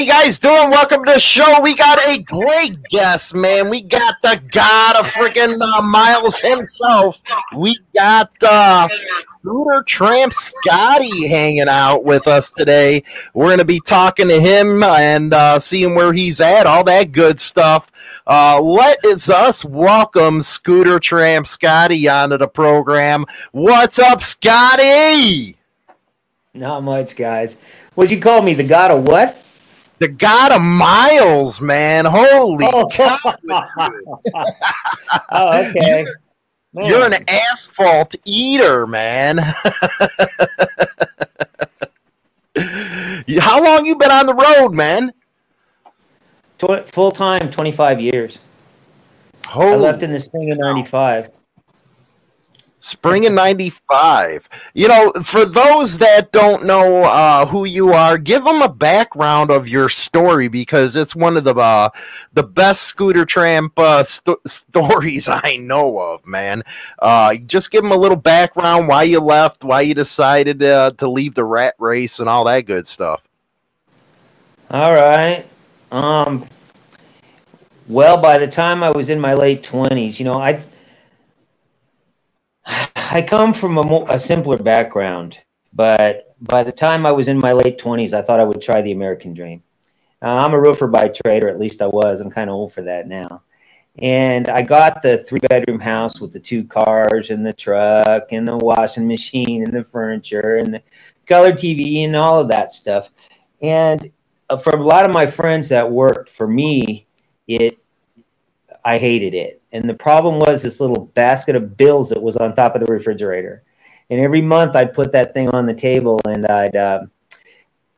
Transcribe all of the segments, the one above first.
You guys doing? Welcome to the show. We got a great guest, man. We got the god of freaking uh, Miles himself. We got uh, Scooter Tramp Scotty hanging out with us today. We're going to be talking to him and uh, seeing where he's at, all that good stuff. Uh, let us welcome Scooter Tramp Scotty onto the program. What's up, Scotty? Not much, guys. What'd you call me? The god of what? The god of miles, man. Holy Oh. cow. Oh, okay. Man. You're an asphalt eater, man. How long you been on the road, man? Full time, 25 years. I left in the spring of 95. Spring of 95 you know for those that don't know uh, who you are give them a background of your story because it's one of the uh, the best scooter tramp uh, st- stories i know of man. Uh, just give them a little background why you left why you decided uh, to leave the rat race and all that good stuff. All right. Um, well, by the time I was in my late 20s, you know, I I come from a, more, a simpler background, but by the time I was in my late 20s, I thought I would try the American dream. Uh, I'm a roofer by trade, or at least I was. I'm kind of old for that now. And I got the three bedroom house with the two cars and the truck and the washing machine and the furniture and the color TV and all of that stuff. And uh, for a lot of my friends that worked for me, it I hated it. And the problem was this little basket of bills that was on top of the refrigerator. And every month I'd put that thing on the table and I'd uh,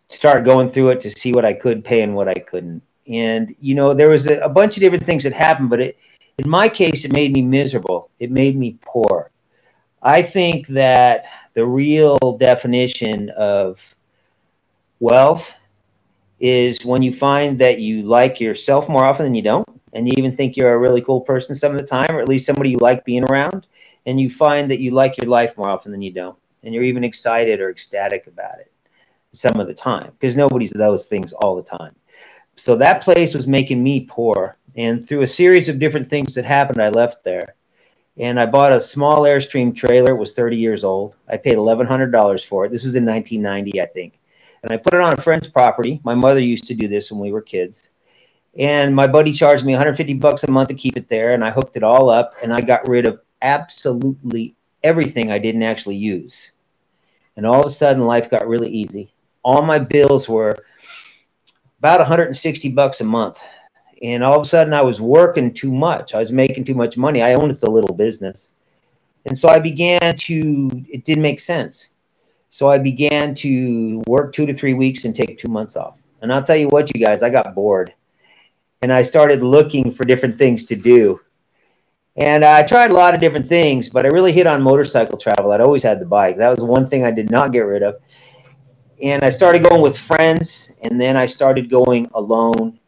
start going through it to see what I could pay and what I couldn't. And you know, there was a, a bunch of different things that happened, but it, in my case, it made me miserable. It made me poor. I think that the real definition of wealth is when you find that you like yourself more often than you don't, and you even think you're a really cool person some of the time, or at least somebody you like being around, and you find that you like your life more often than you don't, and you're even excited or ecstatic about it some of the time, because nobody's those things all the time. So that place was making me poor, and through a series of different things that happened, I left there. And I bought a small Airstream trailer. It was 30 years old. I paid $1,100 for it. This was in 1990, I think and I put it on a friend's property. My mother used to do this when we were kids. And my buddy charged me 150 bucks a month to keep it there, and I hooked it all up, and I got rid of absolutely everything I didn't actually use. And all of a sudden, life got really easy. All my bills were about 160 bucks a month. And all of a sudden, I was working too much. I was making too much money. I owned the little business. And so I began to, it didn't make sense. So I began to work two to three weeks and take two months off. And I'll tell you what, you guys, I got bored. And I started looking for different things to do. And I tried a lot of different things, but I really hit on motorcycle travel. I'd always had the bike. That was one thing I did not get rid of. And I started going with friends, and then I started going alone.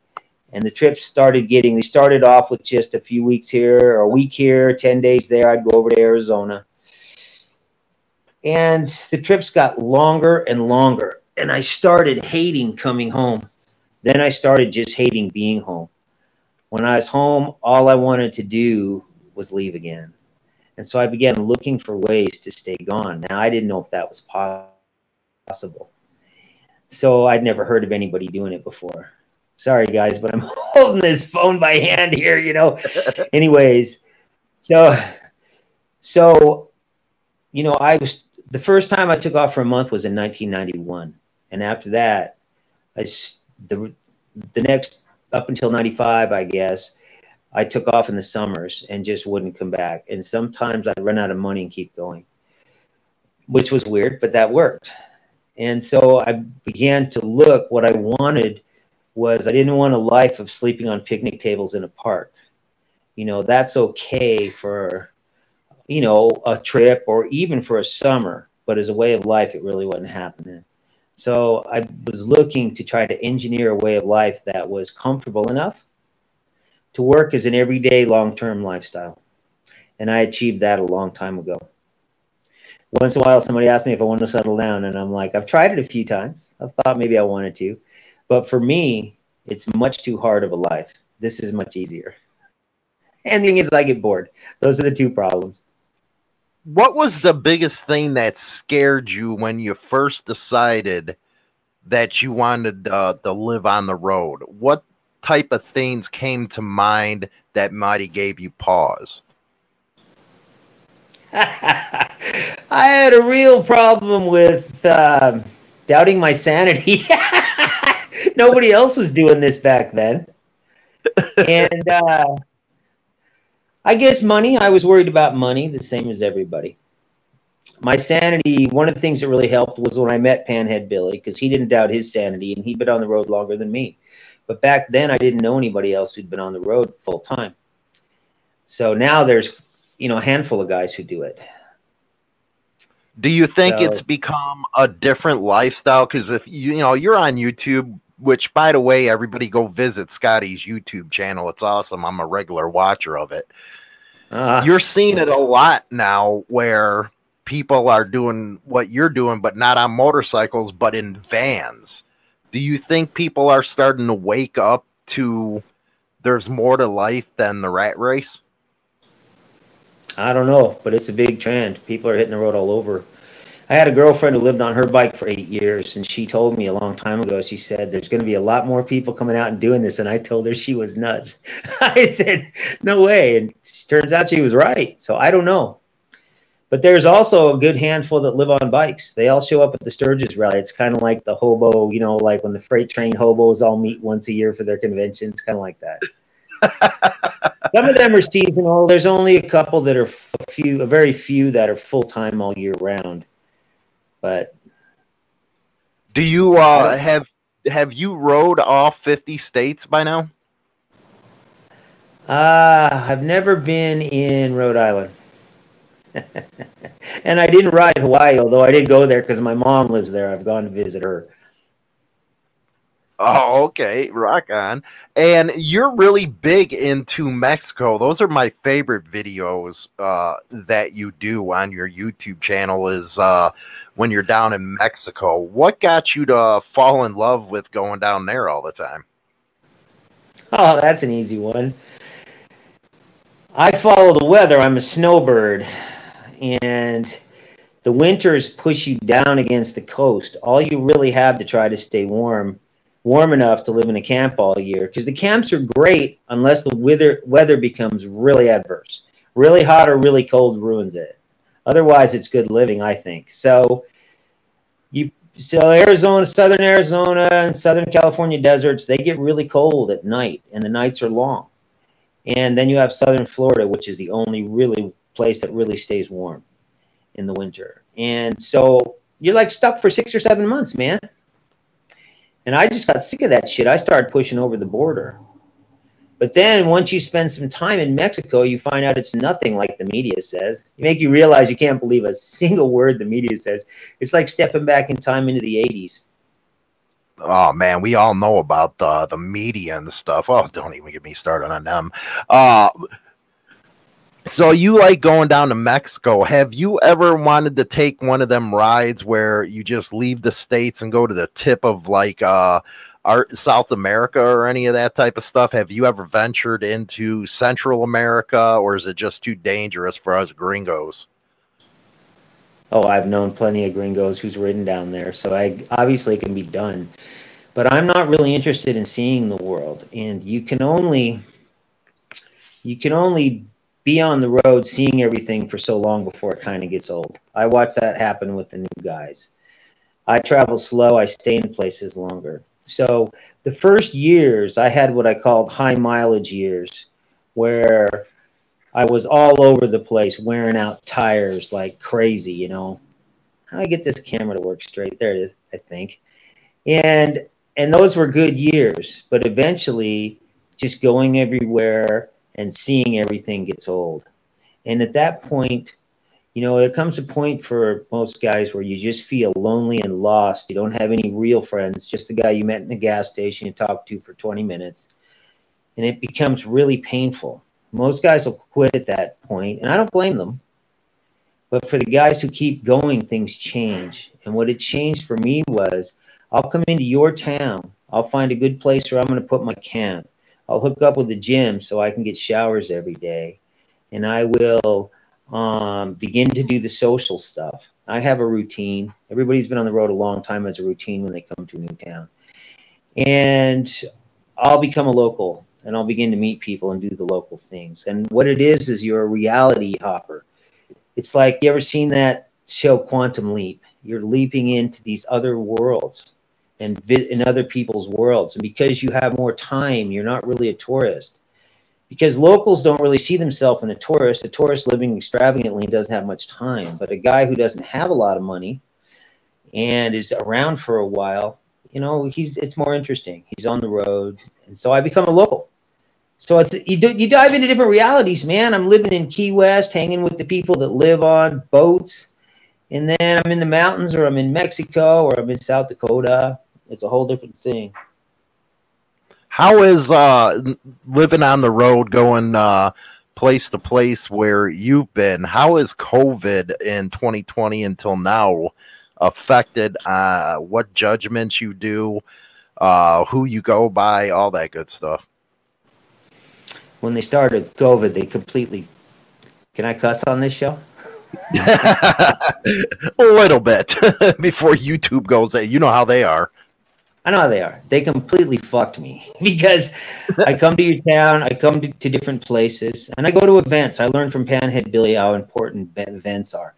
And the trips started getting, they started off with just a few weeks here, or a week here, 10 days there. I'd go over to Arizona and the trips got longer and longer and i started hating coming home then i started just hating being home. When i was home all i wanted to do was leave again. And so i began looking for ways to stay gone. Now i didn't know if that was possible. So i'd never heard of anybody doing it before. Sorry guys but i'm holding this phone by hand here you know. Anyways so so you know i was the first time I took off for a month was in 1991, and after that, I the the next up until 95, I guess, I took off in the summers and just wouldn't come back. And sometimes I'd run out of money and keep going, which was weird, but that worked. And so I began to look. What I wanted was I didn't want a life of sleeping on picnic tables in a park. You know, that's okay for you know, a trip or even for a summer, but as a way of life, it really wasn't happening. So I was looking to try to engineer a way of life that was comfortable enough to work as an everyday long term lifestyle. And I achieved that a long time ago. Once in a while, somebody asked me if I wanted to settle down, and I'm like, I've tried it a few times. I thought maybe I wanted to. But for me, it's much too hard of a life. This is much easier. And the thing is, I get bored. Those are the two problems. What was the biggest thing that scared you when you first decided that you wanted uh, to live on the road? What type of things came to mind that mighty gave you pause? I had a real problem with uh, doubting my sanity. Nobody else was doing this back then. And uh, I guess money, I was worried about money, the same as everybody. My sanity, one of the things that really helped was when I met Panhead Billy, because he didn't doubt his sanity and he'd been on the road longer than me. But back then, I didn't know anybody else who'd been on the road full time. So now there's, you know, a handful of guys who do it. Do you think so, it's become a different lifestyle? Because if you, you know, you're on YouTube, which by the way, everybody go visit Scotty's YouTube channel. It's awesome. I'm a regular watcher of it. Uh, you're seeing it a lot now where people are doing what you're doing, but not on motorcycles, but in vans. Do you think people are starting to wake up to there's more to life than the rat race? I don't know, but it's a big trend. People are hitting the road all over. I had a girlfriend who lived on her bike for eight years, and she told me a long time ago, she said, There's going to be a lot more people coming out and doing this. And I told her she was nuts. I said, No way. And turns out she was right. So I don't know. But there's also a good handful that live on bikes. They all show up at the Sturgis rally. It's kind of like the hobo, you know, like when the freight train hobos all meet once a year for their convention. It's kind of like that. Some of them are seasonal. There's only a couple that are a few, a very few that are full time all year round. But do you uh, have have you rode off 50 states by now? Uh, I've never been in Rhode Island. and I didn't ride Hawaii, although I did go there because my mom lives there. I've gone to visit her. Oh, okay. Rock on. And you're really big into Mexico. Those are my favorite videos uh, that you do on your YouTube channel is uh, when you're down in Mexico. What got you to fall in love with going down there all the time? Oh, that's an easy one. I follow the weather. I'm a snowbird and the winters push you down against the coast. All you really have to try to stay warm, warm enough to live in a camp all year, because the camps are great unless the weather weather becomes really adverse. Really hot or really cold ruins it. Otherwise, it's good living, I think. So, you still Arizona, Southern Arizona, and Southern California deserts, they get really cold at night, and the nights are long. And then you have Southern Florida, which is the only really place that really stays warm in the winter. And so you're like stuck for six or seven months, man. And I just got sick of that shit. I started pushing over the border. But then once you spend some time in Mexico, you find out it's nothing like the media says. You make you realize you can't believe a single word the media says. It's like stepping back in time into the 80s. Oh man, we all know about the the media and the stuff. Oh, don't even get me started on them. Uh, so you like going down to Mexico. Have you ever wanted to take one of them rides where you just leave the states and go to the tip of like uh our South America or any of that type of stuff? Have you ever ventured into Central America or is it just too dangerous for us gringos? Oh, I've known plenty of gringos who's ridden down there, so I obviously can be done. But I'm not really interested in seeing the world, and you can only you can only be on the road seeing everything for so long before it kind of gets old. I watch that happen with the new guys. I travel slow, I stay in places longer. So the first years, I had what I called high mileage years, where I was all over the place, wearing out tires like crazy, you know. How do I get this camera to work straight? There it is, I think. And and those were good years, but eventually just going everywhere, and seeing everything gets old. And at that point, you know, there comes a point for most guys where you just feel lonely and lost. You don't have any real friends, just the guy you met in a gas station you talked to for 20 minutes. And it becomes really painful. Most guys will quit at that point, and I don't blame them. But for the guys who keep going, things change. And what it changed for me was I'll come into your town I'll find a good place where I'm going to put my camp. I'll hook up with the gym so I can get showers every day. And I will um, begin to do the social stuff. I have a routine. Everybody's been on the road a long time as a routine when they come to a new town. And I'll become a local and I'll begin to meet people and do the local things. And what it is, is you're a reality hopper. It's like, you ever seen that show Quantum Leap? You're leaping into these other worlds and in other people's worlds. And because you have more time, you're not really a tourist. Because locals don't really see themselves in a tourist. A tourist living extravagantly doesn't have much time. But a guy who doesn't have a lot of money and is around for a while, you know, he's it's more interesting. He's on the road, and so I become a local. So it's you do, you dive into different realities, man. I'm living in Key West, hanging with the people that live on boats, and then I'm in the mountains, or I'm in Mexico, or I'm in South Dakota. It's a whole different thing. How is uh, living on the road, going uh, place to place where you've been? How is COVID in 2020 until now affected uh, what judgments you do, uh, who you go by, all that good stuff? When they started COVID, they completely. Can I cuss on this show? a little bit before YouTube goes. You know how they are. I know how they are. They completely fucked me because I come to your town, I come to, to, different places, and I go to events. I learned from Panhead Billy how important events are.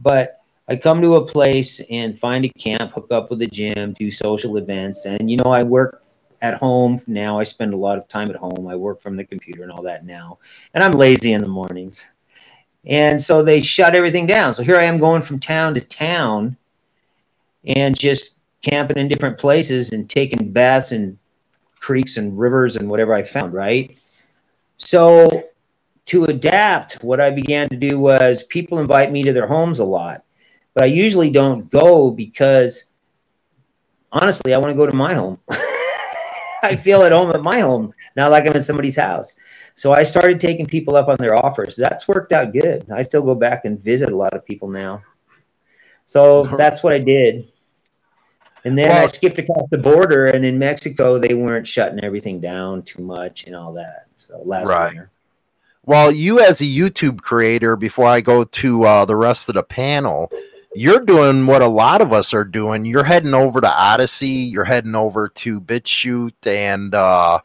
But I come to a place and find a camp, hook up with a gym, do social events, and you know I work at home now. I spend a lot of time at home. I work from the computer and all that now, and I'm lazy in the mornings. And so they shut everything down. So here I am going from town to town and just camping in different places and taking baths in creeks and rivers and whatever I found, right? So to adapt, what I began to do was people invite me to their homes a lot, but I usually don't go because honestly, I want to go to my home. I feel at home at my home, not like I'm in somebody's house. So I started taking people up on their offers. That's worked out good. I still go back and visit a lot of people now. So that's what I did. And then well, I skipped across the border, and in Mexico, they weren't shutting everything down too much and all that. So last right. winter. Well, you as a YouTube creator, before I go to uh, the rest of the panel, you're doing what a lot of us are doing. You're heading over to Odysee. you're heading over to BitChute, and uh,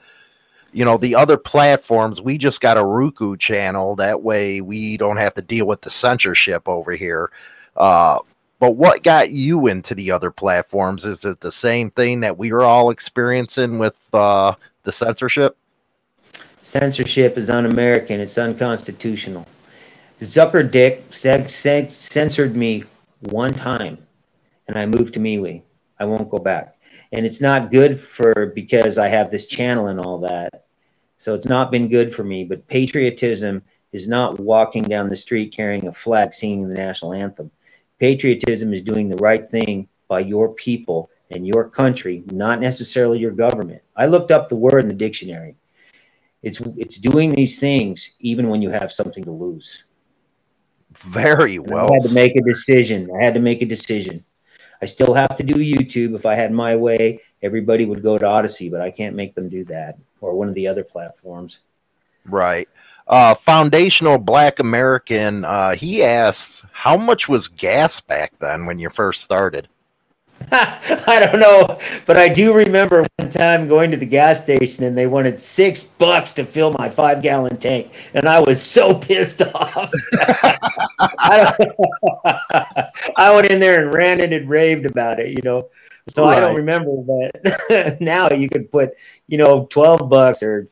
you know the other platforms. We just got a Roku channel. That way, we don't have to deal with the censorship over here. Uh, but what got you into the other platforms? Is it the same thing that we were all experiencing with uh, the censorship? Censorship is un-American. It's unconstitutional. Zucker Dick censored me one time, and I moved to MeWe. I won't go back, and it's not good for because I have this channel and all that. So it's not been good for me. But patriotism is not walking down the street carrying a flag, singing the national anthem Patriotism is doing the right thing by your people and your country, not necessarily your government. I looked up the word in the dictionary. It's it's doing these things even when you have something to lose. Very well. I had to make a decision. I had to make a decision. I still have to do YouTube. If I had my way, everybody would go to Odysee, but I can't make them do that or one of the other platforms. Right uh, foundational black American, uh, he asks, how much was gas back then when you first started? I don't know, but I do remember one time going to the gas station and they wanted six bucks to fill my five gallon tank, and I was so pissed off. I, I, went in there and ranted and raved about it, you know. So right. I don't remember, but now you could put, you know, twelve bucks or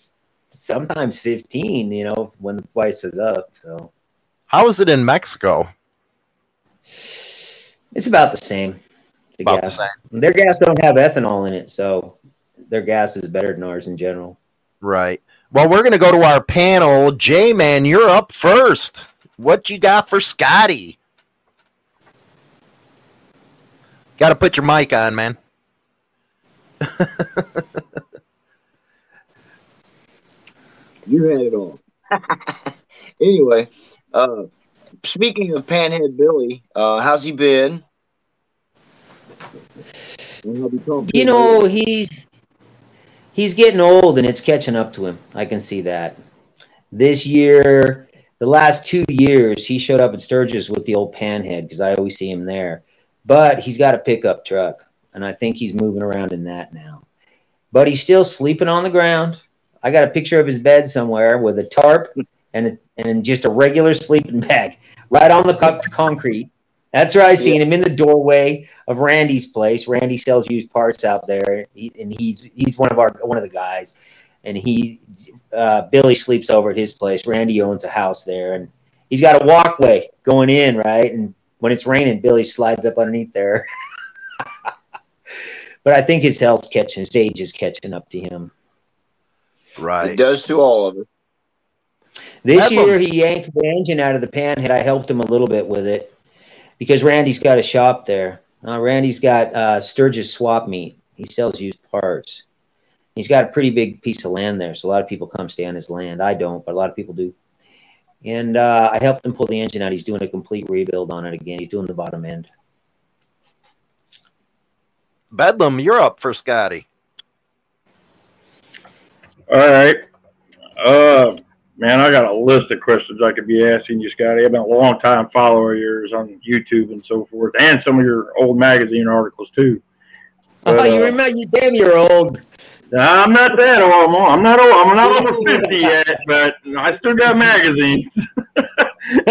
sometimes 15, you know, when the price is up. So, how is it in Mexico? It's about the same. The about gas. The same. Their gas don't have ethanol in it, so their gas is better than ours in general. Right. Well, we're going to go to our panel. J Man, you're up first. What you got for Scotty? Got to put your mic on, man. You had it all. anyway, uh, speaking of Panhead Billy, uh, how's he been? You know, he's he's getting old and it's catching up to him. I can see that. This year, the last two years, he showed up at Sturgis with the old panhead because I always see him there. But he's got a pickup truck, and I think he's moving around in that now. But he's still sleeping on the ground. I got a picture of his bed somewhere with a tarp and a, and just a regular sleeping bag right on the co- concrete. That's where I seen him in the doorway of Randy's place. Randy sells used parts out there, he, and he's he's one of our one of the guys. And he uh, Billy sleeps over at his place. Randy owns a house there, and he's got a walkway going in, right? And when it's raining, Billy slides up underneath there. but I think his health's catching, his age is catching up to him. Right. It does to all of us. This That's year, a- he yanked the engine out of the pan. panhead. I helped him a little bit with it because Randy's got a shop there. Uh, Randy's got uh, Sturgis Swap Meet. He sells used parts. He's got a pretty big piece of land there, so a lot of people come stay on his land. I don't, but a lot of people do. And uh, I helped him pull the engine out. He's doing a complete rebuild on it again. He's doing the bottom end. Bedlam, you're up for Scotty. All right. Uh, man, I got a list of questions I could be asking you, Scotty. I've been a long time follower of yours on YouTube and so forth, and some of your old magazine articles too. But, oh, you uh, remember? You damn, you're old. I'm not that old. I'm, I'm not old. I'm not over 50 yet, but I still got magazines.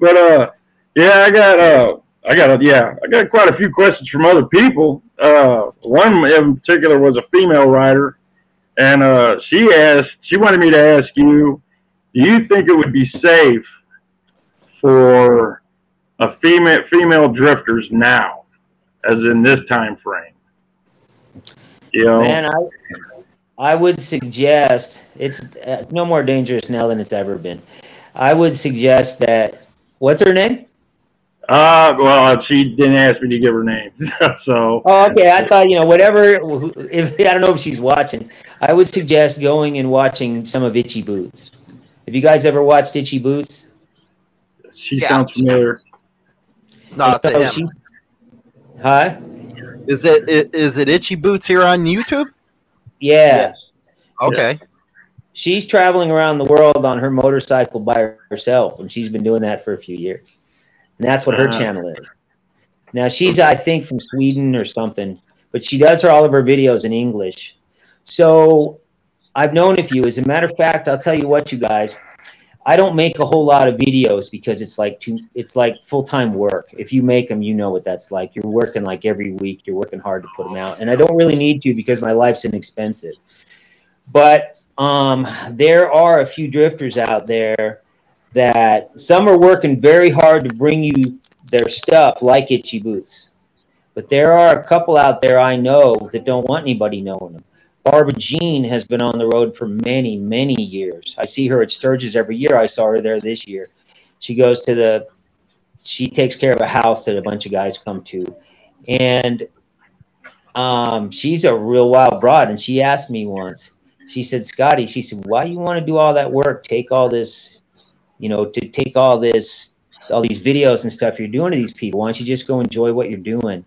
but uh, yeah, I got uh, I got a, yeah, I got quite a few questions from other people. Uh, one in particular was a female writer, and uh, she asked, she wanted me to ask you, do you think it would be safe for a female female drifters now, as in this time frame? You know, Man, I I would suggest it's it's no more dangerous now than it's ever been. I would suggest that what's her name? Uh, well, she didn't ask me to give her name, so Oh, okay. I thought you know whatever. If I don't know if she's watching, I would suggest going and watching some of Itchy Boots. Have you guys ever watched Itchy Boots? she Yeah. sounds familiar. No, to So him. she- huh? Is it i- is it Itchy Boots here on YouTube? Yeah. Okay. She's traveling around the world on her motorcycle by herself, and she's been doing that for a few years. And that's what her Uh-huh. channel is. Now she's, I think, from Sweden or something, but she does her all of her videos in English. So I've known a few. As a matter of fact, I'll tell you what, you guys. I don't make a whole lot of videos because it's like too, it's like full time work. If you make them, you know what that's like. You're working like every week. You're working hard to put them out, and I don't really need to because my life's inexpensive. But um, there are a few drifters out there that some are working very hard to bring you their stuff, like Itchy Boots. But there are a couple out there I know that don't want anybody knowing them. Barbara Jean has been on the road for many, many years. I see her at Sturgis every year. I saw her there this year. She goes to the, she takes care of a house that a bunch of guys come to. And um, she's a real wild broad. And she asked me once, she said, Scotty, she said, why you want to do all that work? Take all this, you know, to take all this, all these videos and stuff you're doing to these people. Why don't you just go enjoy what you're doing?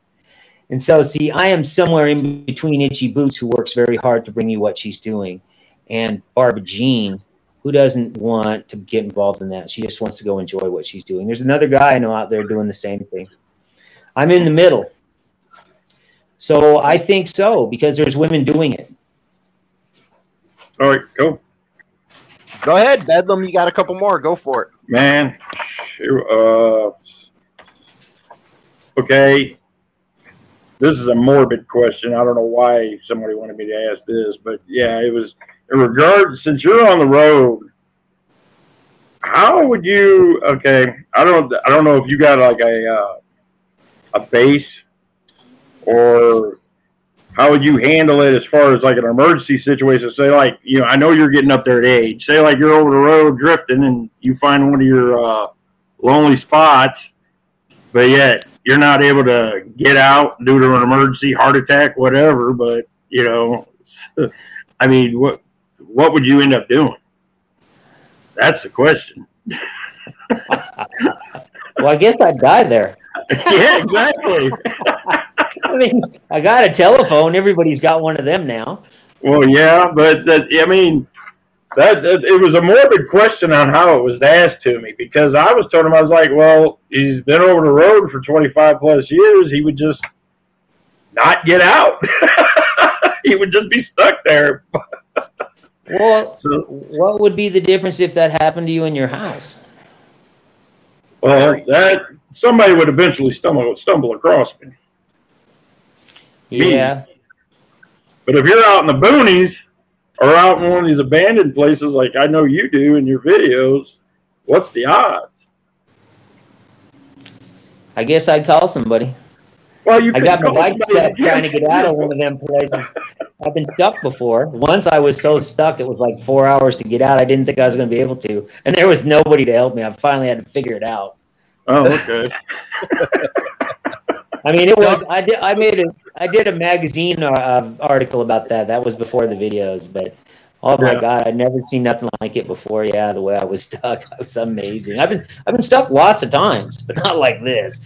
And so, see, I am somewhere in between Itchy Boots, who works very hard to bring you what she's doing, and Barbara Jean, who doesn't want to get involved in that. She just wants to go enjoy what she's doing. There's another guy I know out there doing the same thing. I'm in the middle. So I think so because there's women doing it. All right, go, Go ahead, Bedlam. You got a couple more. Go for it. man. Uh, okay. This is a morbid question. I don't know why somebody wanted me to ask this, but yeah, it was in regards since you're on the road. How would you? Okay, I don't. I don't know if you got like a uh, a base, or how would you handle it as far as like an emergency situation? Say like you know, I know you're getting up there at age. Say like you're over the road drifting and you find one of your uh, lonely spots, but yet you're not able to get out due to an emergency, heart attack, whatever. But you know, I mean, what what would you end up doing? That's the question. Well, I guess I'd die there. yeah, exactly. I mean, I got a telephone. Everybody's got one of them now. Well, yeah, but that, I mean, that, that it was a morbid question on how it was asked to me because I was told him I was like, well, he's been over the road for 25 plus years. He would just not get out. he would just be stuck there. Well, so, what would be the difference if that happened to you in your house? Well, that somebody would eventually stumble stumble across me. Yeah. But if you're out in the boonies or out in one of these abandoned places like I know you do in your videos, what's the odds? I guess I'd call somebody. Well, you I got my bike stuck trying to get out of one of them places. I've been stuck before. Once I was so stuck, it was like four hours to get out. I didn't think I was going to be able to, and there was nobody to help me. I finally had to figure it out. Oh, okay. I mean, it was. I did. I made a. I did a magazine uh, article about that. That was before the videos, but oh my yeah. god, I'd never seen nothing like it before. Yeah, the way I was stuck, it was amazing. I've been. I've been stuck lots of times, but not like this.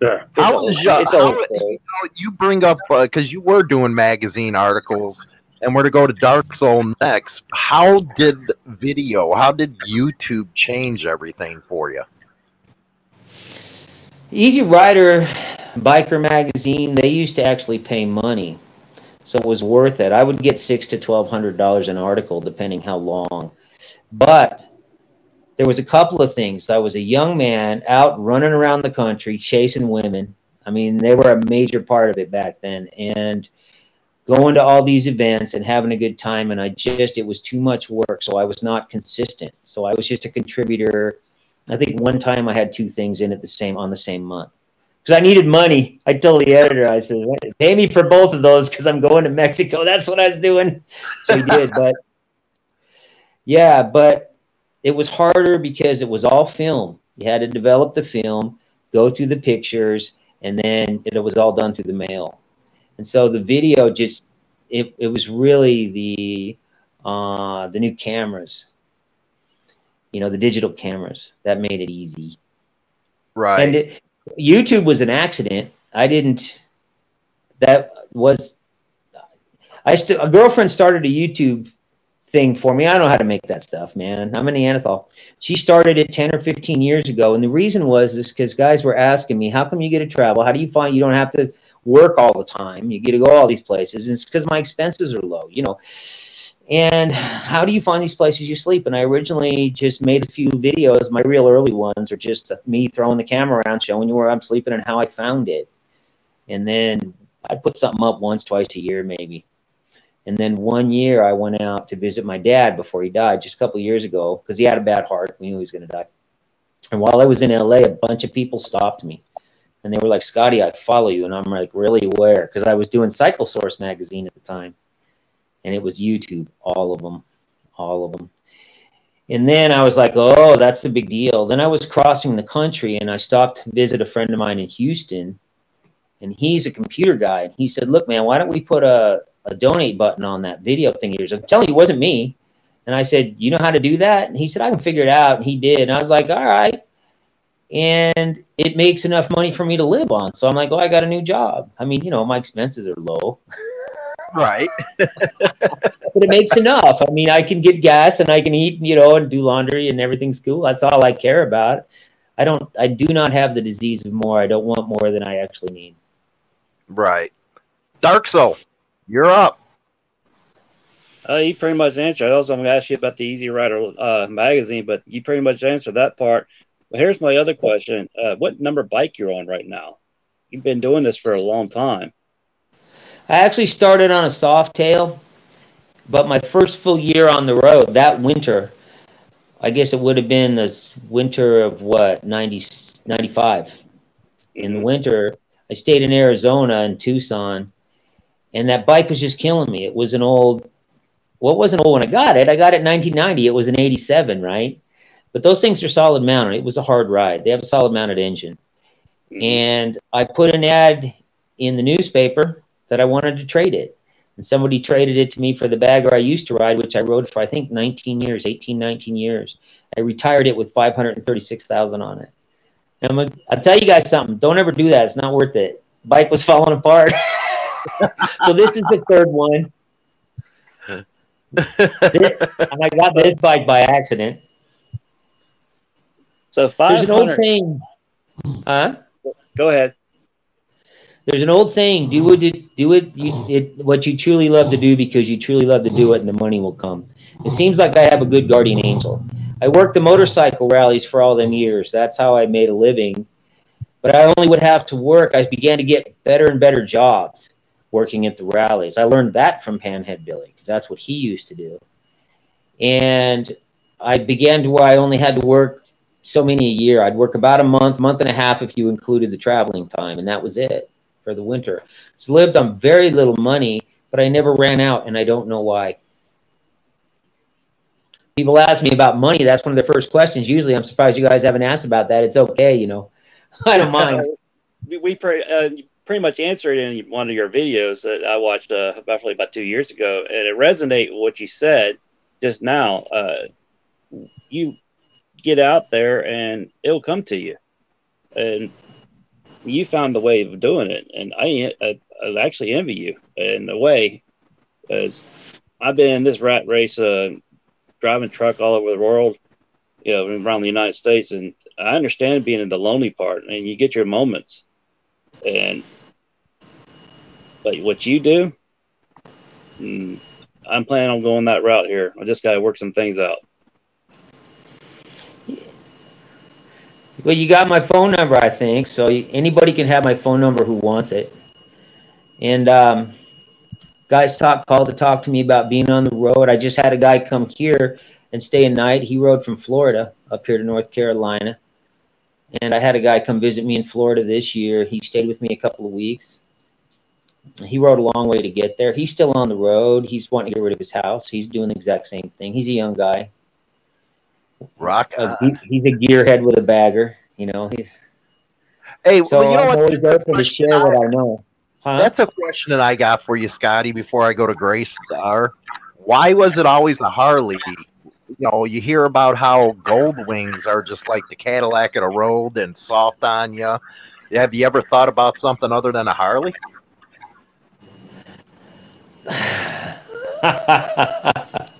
Yeah. How was uh, how, you, you bring up because uh, you were doing magazine articles, and we're to go to Dark Soul next. How did video? How did YouTube change everything for you? Easy Rider Biker Magazine. They used to actually pay money, so it was worth it. I would get six to twelve hundred dollars an article, depending how long. But there was a couple of things. I was a young man out running around the country chasing women. I mean, they were a major part of it back then. And going to all these events and having a good time. And I just, it was too much work. So I was not consistent. So I was just a contributor. I think one time I had two things in at the same, on the same month. Because I needed money. I told the editor, I said, pay me for both of those because I'm going to Mexico. That's what I was doing. So he did. But yeah, but it was harder because it was all film. You had to develop the film, go through the pictures, and then it was all done through the mail. And so the video just it, it was really the uh, the new cameras, you know, the digital cameras that made it easy. Right. And it, YouTube was an accident. I didn't. That was. I still a girlfriend started a YouTube thing for me. I don't know how to make that stuff, man. I'm a Neanderthal. She started it 10 or 15 years ago. And the reason was is because guys were asking me, how come you get to travel? How do you find you don't have to work all the time? You get to go all these places. And it's because my expenses are low, you know. And how do you find these places you sleep? And I originally just made a few videos. My real early ones are just me throwing the camera around, showing you where I'm sleeping and how I found it. And then I put something up once, twice a year, maybe. And then one year I went out to visit my dad before he died, just a couple years ago, because he had a bad heart. We knew he was going to die. And while I was in LA, a bunch of people stopped me. And they were like, Scotty, I follow you. And I'm like, really where? Because I was doing Cycle Source magazine at the time. And it was YouTube, all of them, all of them. And then I was like, oh, that's the big deal. Then I was crossing the country and I stopped to visit a friend of mine in Houston. And he's a computer guy. And he said, look, man, why don't we put a, a donate button on that video thing of yours. I'm telling you, it wasn't me. And I said, You know how to do that? And he said, I can figure it out. And he did. And I was like, All right. And it makes enough money for me to live on. So I'm like, Oh, I got a new job. I mean, you know, my expenses are low. Right. but it makes enough. I mean, I can get gas and I can eat, you know, and do laundry and everything's cool. That's all I care about. I don't, I do not have the disease of more. I don't want more than I actually need. Right. Dark Soul. You're up. Uh, you pretty much answered. I was going to ask you about the Easy Rider uh, magazine, but you pretty much answered that part. But here's my other question: uh, What number bike you're on right now? You've been doing this for a long time. I actually started on a soft tail, but my first full year on the road that winter, I guess it would have been this winter of what 90, 95. In the winter, I stayed in Arizona in Tucson and that bike was just killing me. It was an old, well, it wasn't old when I got it. I got it in 1990. It was an 87, right? But those things are solid mounted. It was a hard ride. They have a solid mounted engine. Mm-hmm. And I put an ad in the newspaper that I wanted to trade it. And somebody traded it to me for the bagger I used to ride, which I rode for, I think, 19 years, 18, 19 years. I retired it with 536000 on it. And I'm, I'll tell you guys something. Don't ever do that. It's not worth it bike was falling apart. so this is the third one. and I got this bike by accident. So There's an old saying, huh? Go ahead. There's an old saying: "Do what you do it, you, it what you truly love to do because you truly love to do it, and the money will come." It seems like I have a good guardian angel. I worked the motorcycle rallies for all them years. That's how I made a living. But I only would have to work. I began to get better and better jobs working at the rallies. I learned that from Panhead Billy because that's what he used to do. And I began to where I only had to work so many a year. I'd work about a month, month and a half if you included the traveling time, and that was it for the winter. So lived on very little money, but I never ran out, and I don't know why. People ask me about money. That's one of the first questions. Usually, I'm surprised you guys haven't asked about that. It's okay, you know. I don't mind. we, pre- uh, pretty much answered in one of your videos that I watched uh, roughly about two years ago, and it resonated with what you said just now. Uh, you get out there, and it'll come to you, and you found a way of doing it, and I, I, I actually envy you in a way, because I've been in this rat race, uh, driving truck all over the world, you know, around the United States, and I understand being in the lonely part, and you get your moments, and but what you do, mm, I'm planning on going that route here. I just got to work some things out. Well, you got my phone number, I think. So anybody can have my phone number who wants it. And um, guys talk called to talk to me about being on the road. I just had a guy come here and stay a night. He rode from Florida up here to North Carolina. And I had a guy come visit me in Florida this year. He stayed with me a couple of weeks. He rode a long way to get there. He's still on the road. He's wanting to get rid of his house. He's doing the exact same thing. He's a young guy. Rock. Uh, on. he- he's a gearhead with a bagger. You know, he's Hey, so well, you know I'm what? always That's open to share I- what I know. Huh? That's a question that I got for you, Scotty, before I go to Grace Star. Why was it always a Harley? You know, you hear about how gold wings are just like the Cadillac of the road and soft on you. Have you ever thought about something other than a Harley?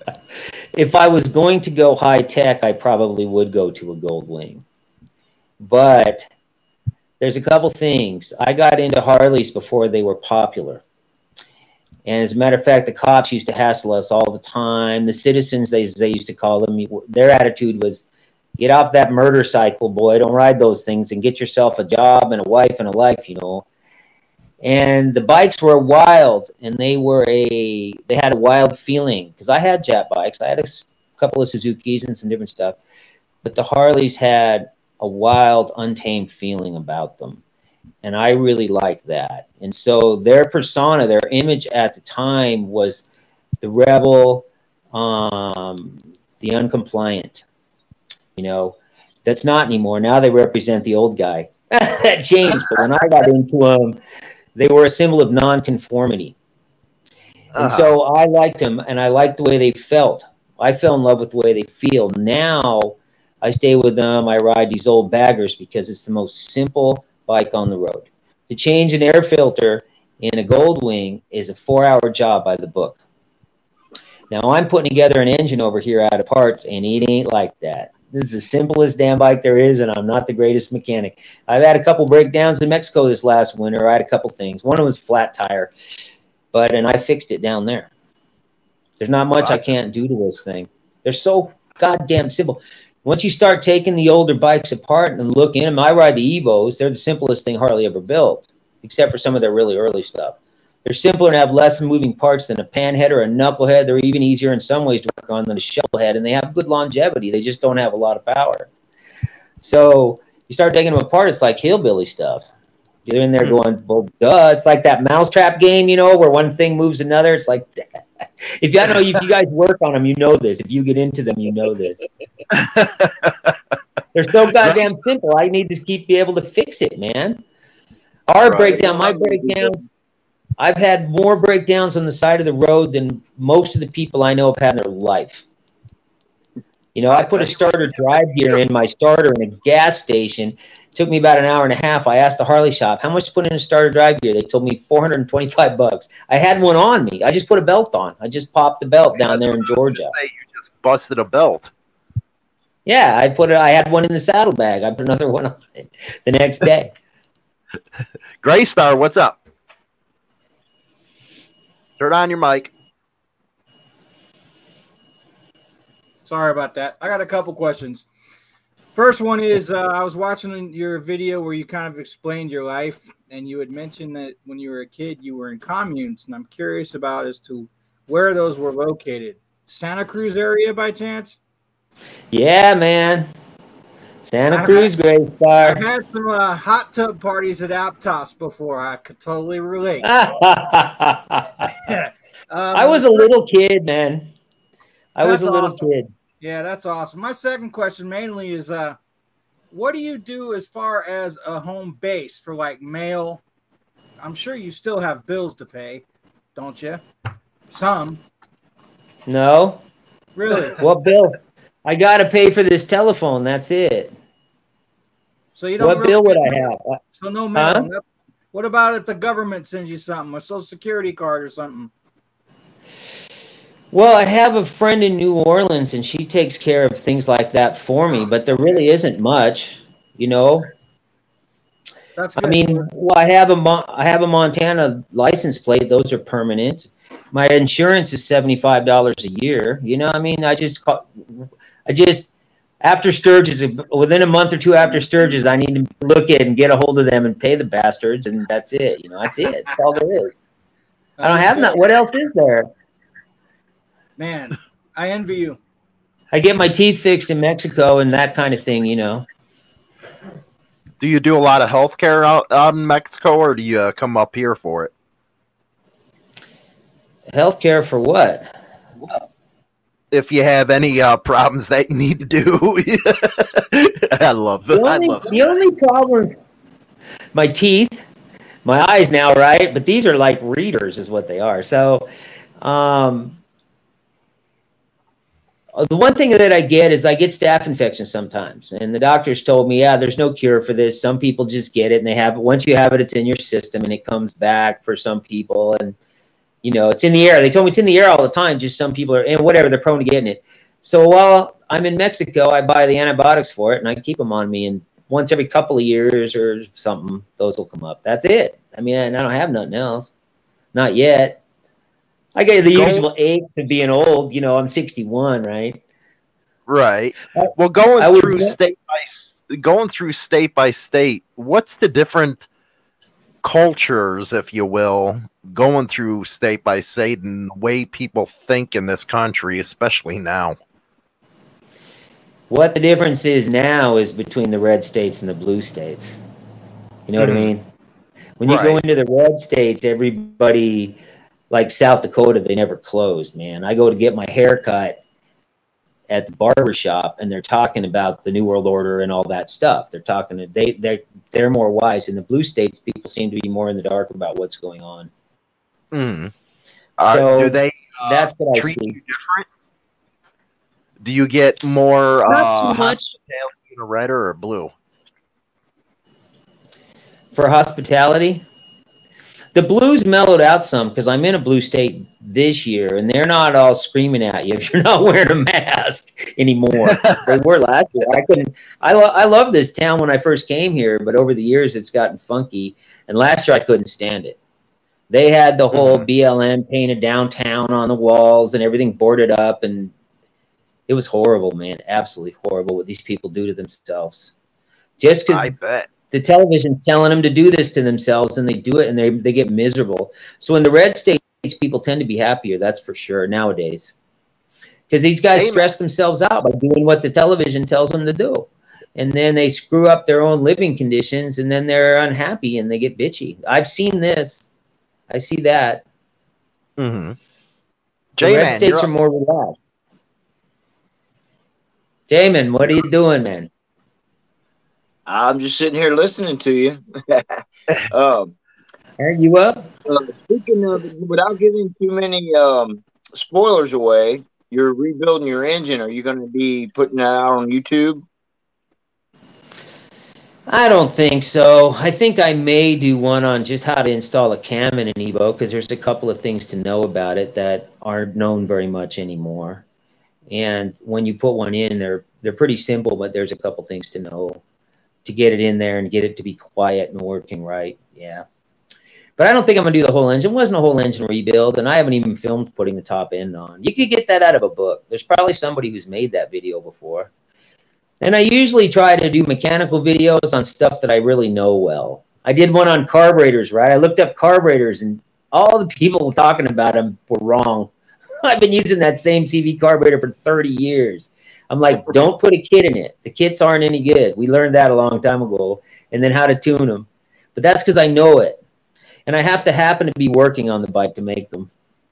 if I was going to go high tech, I probably would go to a gold wing. But there's a couple things. I got into Harleys before they were popular. And as a matter of fact, the cops used to hassle us all the time. The citizens, they, they used to call them, their attitude was, get off that murder cycle, boy. Don't ride those things and get yourself a job and a wife and a life, you know. And the bikes were wild and they were a, they had a wild feeling because I had Jap bikes. I had a couple of Suzuki's and some different stuff. But the Harleys had a wild, untamed feeling about them. And I really liked that. And so their persona, their image at the time was the rebel, um, the uncompliant. You know, that's not anymore. Now they represent the old guy. that changed. But when I got into them, they were a symbol of nonconformity. And Uh-huh. so I liked them and I liked the way they felt. I fell in love with the way they feel. Now I stay with them. I ride these old baggers because it's the most simple bike on the road. To change an air filter in a gold wing is a four hour job by the book. Now I'm putting together an engine over here out of parts and it ain't like that. This is the simplest damn bike there is, and I'm not the greatest mechanic. I've had a couple breakdowns in Mexico this last winter. I had a couple things. One of them was flat tire, but and I fixed it down there. There's not much I can't do to this thing. They're so goddamn simple. Once you start taking the older bikes apart and look in them, I ride the Evos. They're the simplest thing Harley ever built, except for some of their really early stuff. They're simpler and have less moving parts than a panhead or a knucklehead. They're even easier in some ways to work on than a shovelhead, and they have good longevity. They just don't have a lot of power. So you start taking them apart, it's like hillbilly stuff. You're in there hmm. going, well, duh. It's like that mousetrap game, you know, where one thing moves another. It's like, if you I know if you guys work on them, you know this. If you get into them, you know this. They're so goddamn simple. I need to keep be able to fix it, man. Our Right. breakdown, my breakdowns. I've had more breakdowns on the side of the road than most of the people I know have had in their life. You know, I put a starter drive gear in my starter in a gas station. It took me about an hour and a half. I asked the Harley shop how much to put in a starter drive gear. They told me 425 bucks. I had one on me. I just put a belt on. I just popped the belt down there in Georgia. Say you just busted a belt. Yeah, I put it. I had one in the saddlebag. I put another one on it the next day. Gray Star, what's up? Turn on your mic. Sorry about that. I got a couple questions. First one is uh, I was watching your video where you kind of explained your life, and you had mentioned that when you were a kid you were in communes, and I'm curious about as to where those were located. Santa Cruz area by chance? Yeah, man. Santa I've Cruz, Gray Star. I've had some uh, hot tub parties at Aptos before. I could totally relate. I Um, was a little kid, man. I was a little awesome. kid. Yeah, that's awesome. My second question mainly is uh what do you do as far as a home base for like mail? I'm sure you still have bills to pay, don't you? Some. No. Really? What bill? I got to pay for this telephone. That's it. So you don't What really bill would I have? Uh, So no mail. Huh? What about if the government sends you something, a social security card or something? Well, I have a friend in New Orleans, and she takes care of things like that for me. But there really isn't much, you know. That's good. I mean, well, I have a Mon- I have a Montana license plate; those are permanent. My insurance is seventy five dollars a year. You know, I mean, I just I just after Sturgis, within a month or two after Sturgis, I need to look at and get a hold of them and pay the bastards, and that's it. You know, that's it. That's all there is. I don't have that. What else is there? Man, I envy you. I get my teeth fixed in Mexico and that kind of thing. You know. Do you do a lot of healthcare out, out in Mexico, or do you uh, come up here for it? Healthcare for what? If you have any uh, problems that you need to do, I love The that. I only, love the only problems, my teeth, my eyes now, right? But these are like readers, is what they are. So, um, uh, the one thing that I get is I get staph infections sometimes, and the doctors told me, yeah, there's no cure for this. Some people just get it, and they have it. Once you have it, it's in your system, and it comes back for some people, and you know, it's in the air. They told me it's in the air all the time. Just some people are, and whatever, they're prone to getting it. So while I'm in Mexico, I buy the antibiotics for it, and I keep them on me. And once every couple of years or something, those will come up. That's it. I mean, I don't have nothing else, not yet. I get the Go- usual aches of being old. You know, I'm 61, right? Right. Well, going I was- through state by going through state by state, what's the different cultures, if you will, going through state by state and the way people think in this country, especially now? What the difference is now is between the red states and the blue states. You know what I Mhm. mean? When you go into the red states, everybody, like South Dakota, they never closed, man. I go to get my hair cut at the barber shop and they're talking about the New World Order and all that stuff. They're talking to, they they they're more wise. In the blue states, people seem to be more in the dark about what's going on. Mm. Uh, So, do they uh, That's what I treat see. you different? Do you get more Not uh, too much. in a red or a blue? for hospitality. The blues mellowed out some because I'm in a blue state this year, and they're not all screaming at you if you're not wearing a mask anymore. they were last year. I couldn't. I lo- I love this town when I first came here, but over the years it's gotten funky. And last year I couldn't stand it. They had the whole mm-hmm. BLM painted downtown on the walls and everything boarded up, and it was horrible, man. Absolutely horrible what these people do to themselves. Just because the television's telling them to do this to themselves and they do it and they, they get miserable. So in the red states, people tend to be happier, that's for sure nowadays. Because these guys Amen. stress themselves out by doing what the television tells them to do. And then they screw up their own living conditions and then they're unhappy and they get bitchy. I've seen this. I see that. Mm-hmm. The red man, states are more relaxed. Damon, what are you doing, man? I'm just sitting here listening to you. um, Aren't you up? uh, speaking of, without giving too many um, spoilers away, you're rebuilding your engine. Are you going to be putting that out on YouTube? I don't think so. I think I may do one on just how to install a cam in an Evo because there's a couple of things to know about it that aren't known very much anymore. And when you put one in, they're they're pretty simple, but there's a couple things to know to get it in there and get it to be quiet and working right. Yeah. But I don't think I'm gonna do the whole engine. It wasn't a whole engine rebuild, and I haven't even filmed putting the top end on. You could get that out of a book. There's probably somebody who's made that video before. And I usually try to do mechanical videos on stuff that I really know well. I did one on carburetors, right? I looked up carburetors and all the people talking about them were wrong. I've been using that same CV carburetor for 30 years. I'm like, don't put a kit in it. The kits aren't any good. We learned that a long time ago. And then how to tune them. But that's because I know it. And I have to happen to be working on the bike to make them.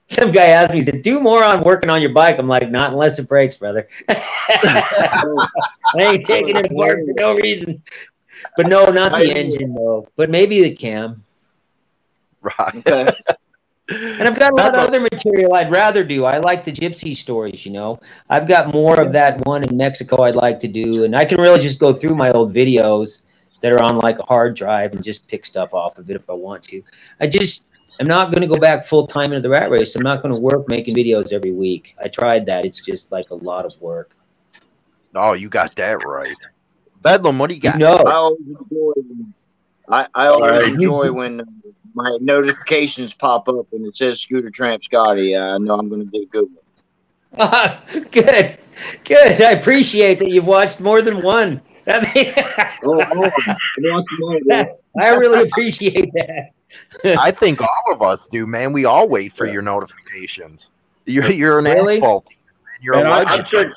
Some guy asked me, he said, do more on working on your bike. I'm like, not unless it breaks, brother. I ain't taking it apart for no reason. But no, not the engine, though. But maybe the cam. Right. Okay. And I've got a lot of other material I'd rather do. I like the gypsy stories, you know. I've got more of that one in Mexico I'd like to do. And I can really just go through my old videos that are on like a hard drive and just pick stuff off of it if I want to. I just I'm not going to go back full time into the rat race. I'm not going to work making videos every week. I tried that. It's just like a lot of work. Oh, you got that right. Bedlam, what do you got? You know, I always enjoy. When, I, I always Alright. enjoy when uh, my notifications pop up and it says Scooter Tramp Scotty. I know I'm going to get a good one. good, good. I appreciate that you've watched more than one. I mean, Oh, oh, I want to know that. I really appreciate that. I think all of us do, man. We all wait for your notifications. You're you're an Really? asphalt. Man. You're And a I, I legend. check,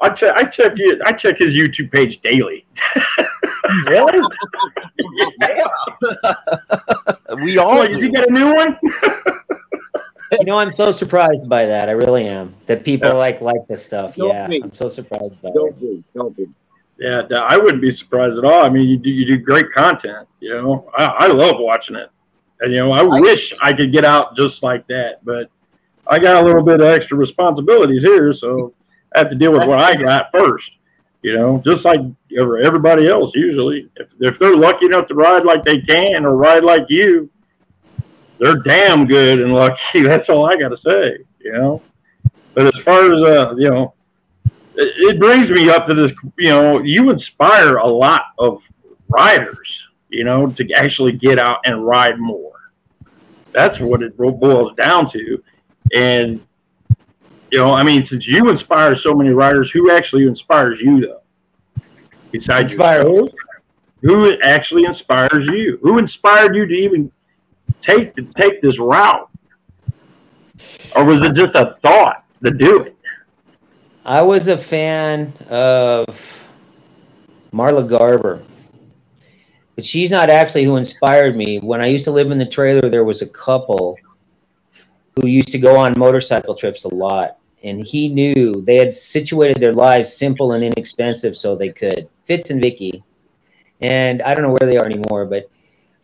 I check, I check, it, I check his YouTube page daily. Really? we all Like, has he do. got a new one? You know, I'm so surprised by that. I really am. That people Yeah. like like this stuff. Don't Yeah, be. I'm so surprised by it. Don't be. Don't be. Yeah, th- I wouldn't be surprised at all. I mean, you do, you do great content. You know, I, I love watching it, and you know, I, I- wish I could get out just like that, but I got a little bit of extra responsibilities here, so I have to deal with what I got first. You know, just like ever- everybody else usually. If, if they're lucky enough to ride like they can or ride like you, they're damn good and lucky. That's all I got to say. You know, but as far as uh, you know, it, brings me up to this. You know, you inspire a lot of riders. You know, to actually get out and ride more. That's what it boils down to, and you know, I mean, since you inspire so many riders, who actually inspires you though? Besides Inspire yourself? who actually inspires you? Who inspired you to even take to take this route? Or was it just a thought to do it? I was a fan of Marla Garber, but she's not actually who inspired me. When I used to live in the trailer, there was a couple who used to go on motorcycle trips a lot, and he knew they had situated their lives simple and inexpensive so they could. Fitz and Vicky, and I don't know where they are anymore, but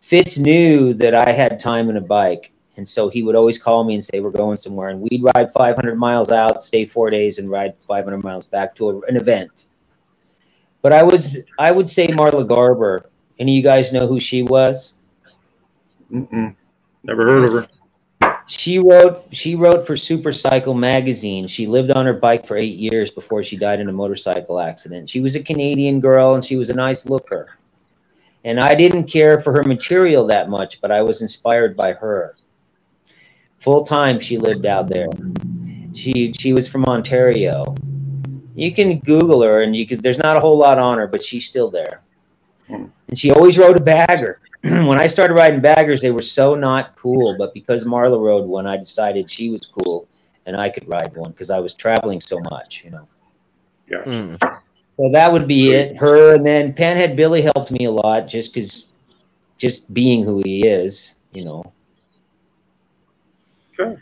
Fitz knew that I had time and a bike. And so he would always call me and say, We're going somewhere. And we'd ride 500 miles out, stay four days, and ride 500 miles back to a, an event. But I was, I would say Marla Garber. Any of you guys know who she was? Mm-mm. Never heard of her. She wrote, she wrote for Super Cycle magazine. She lived on her bike for eight years before she died in a motorcycle accident. She was a Canadian girl and she was a nice looker. And I didn't care for her material that much, but I was inspired by her. Full time, she lived out there. She she was from Ontario. You can Google her, and you could. There's not a whole lot on her, but she's still there. Hmm. And she always rode a bagger. when I started riding baggers, they were so not cool. But because Marla rode one, I decided she was cool, and I could ride one because I was traveling so much, you know. Mm. So that would be it. Her and then Panhead Billy helped me a lot just because, just being who he is, you know. Okay.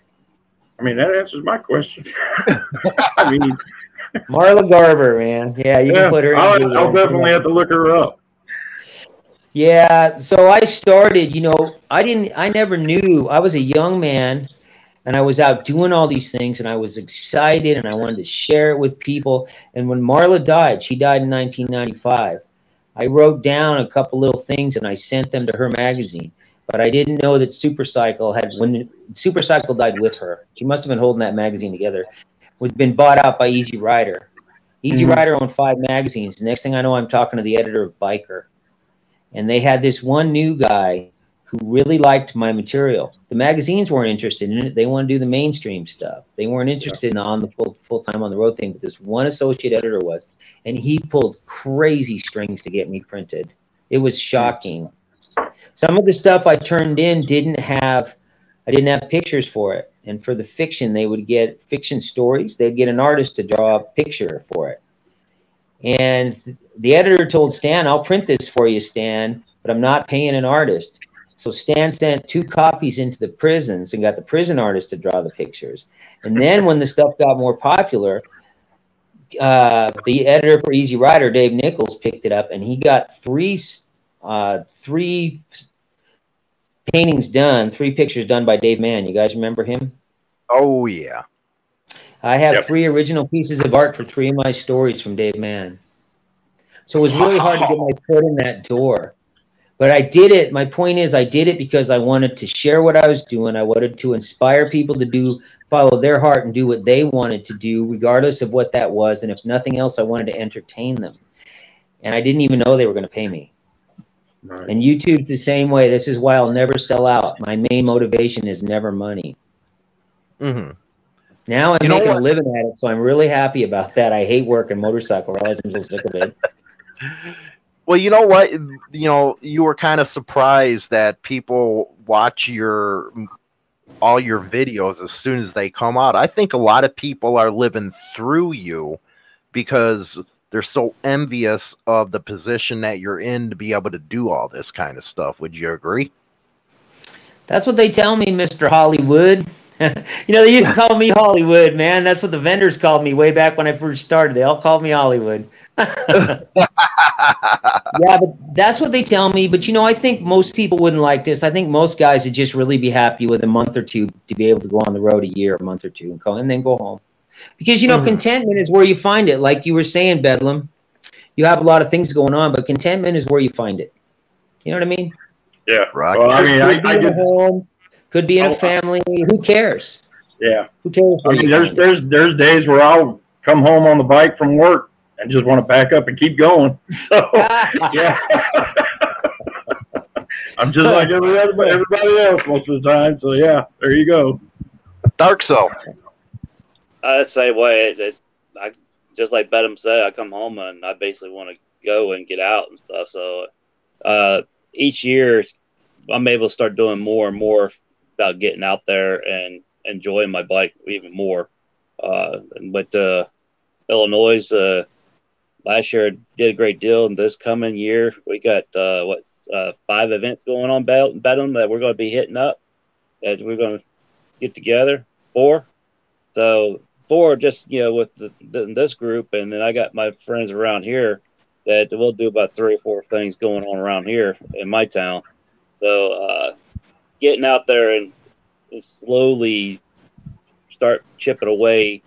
I mean, that answers my question. I mean, Marla Garber, man. Yeah, you yeah, can put her. in I'll, I'll definitely have to look her up. Yeah, so I started, you know, I didn't, I never knew. I was a young man and I was out doing all these things and I was excited and I wanted to share it with people. And when Marla died, she died in 1995. I wrote down a couple little things and I sent them to her magazine. But I didn't know that Supercycle had when Supercycle died with her. She must have been holding that magazine together. Had been bought out by Easy Rider. Easy Mhm. Rider owned five magazines. The next thing I know, I'm talking to the editor of Biker, and they had this one new guy who really liked my material. The magazines weren't interested in it. They want to do the mainstream stuff. They weren't interested in on the full full time on the road thing. But this one associate editor was, and he pulled crazy strings to get me printed. It was shocking. Some of the stuff I turned in didn't have, I didn't have pictures for it. And for the fiction, they would get fiction stories. They'd get an artist to draw a picture for it. And the editor told Stan, I'll print this for you, Stan, but I'm not paying an artist. So Stan sent two copies into the prisons and got the prison artist to draw the pictures. And then when the stuff got more popular, uh, the editor for Easy Rider, Dave Nichols, picked it up and he got three uh, three paintings done, three pictures done by Dave Mann. You guys remember him? Oh yeah. I have Yep. three original pieces of art for three of my stories from Dave Mann. So it was really hard to get my foot in that door. But I did it. My point is, I did it because I wanted to share what I was doing. I wanted to inspire people to do, follow their heart and do what they wanted to do, regardless of what that was. And if nothing else, I wanted to entertain them. And I didn't even know they were going to pay me. Right. And YouTube's the same way. This is why I'll never sell out. My main motivation is never money. Mm-hmm. Now I'm You know making a living at it, so I'm really happy about that. I hate working motorcycle rides. I'm so sick of it. Well, you know what? You know, you were kind of surprised that people watch your all your videos as soon as they come out. I think a lot of people are living through you because they're so envious of the position that you're in to be able to do all this kind of stuff. Would you agree? That's what they tell me, Mr. Hollywood. you know, they used to call me Hollywood, man. That's what the vendors called me way back when I first started. They all called me Hollywood. yeah, but that's what they tell me. But you know, I think most people wouldn't like this. I think most guys would just really be happy with a month or two to be able to go on the road a year, a month or two, and go and then go home. Because you know, Mhm. contentment is where you find it. Like you were saying, Bedlam, you have a lot of things going on, but contentment is where you find it. You know what I mean? Yeah. Right. Well, I mean, I, could be I in a home, could be in Oh, a I- family. Who cares? yeah. Who cares? I mean, you there's it? there's there's days where I'll come home on the bike from work and just want to back up and keep going. So yeah. I'm just like every other, everybody else most of the time. So yeah, there you go. Dark Soul. I same way. It, I just like Bedlam said, I come home and I basically want to go and get out and stuff. So uh, each year, I'm able to start doing more and more about getting out there and enjoying my bike even more. Uh, but uh, Illinois, uh, last year did a great deal, and this coming year we got uh, what uh, five events going on Bed- Bedlam that we're going to be hitting up. That we're going to get together four. So four just you know with the, the, this group, and then I got my friends around here that we'll do about three or four things going on around here in my town. So uh, getting out there and, and slowly start chipping away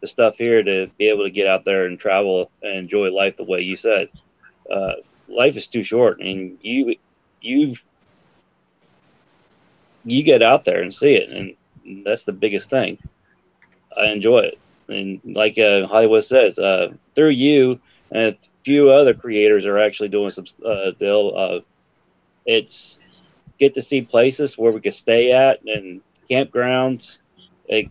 the stuff here to be able to get out there and travel and enjoy life the way you said. Uh, life is too short, and you you you get out there and see it, and that's the biggest thing. I enjoy it, and like uh, Hollywood says, uh, through you and a few other creators are actually doing some uh, deal. Uh, it's get to see places where we could stay at and campgrounds. It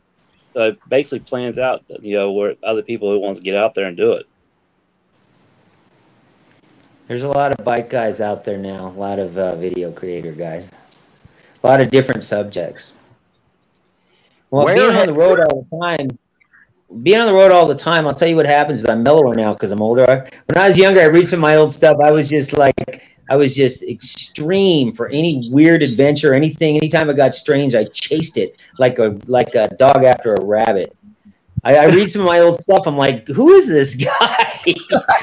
uh, basically plans out, you know, where other people who wants to get out there and do it. There's a lot of bike guys out there now, a lot of uh, video creator guys, a lot of different subjects. Well, Where being on the road all the time, being on the road all the time, I'll tell you what happens is I'm mellower now because I'm older. When I was younger, I read some of my old stuff. I was just like, I was just extreme for any weird adventure, anything. Anytime it got strange, I chased it like a like a dog after a rabbit. I, I read some of my old stuff. I'm like, who is this guy?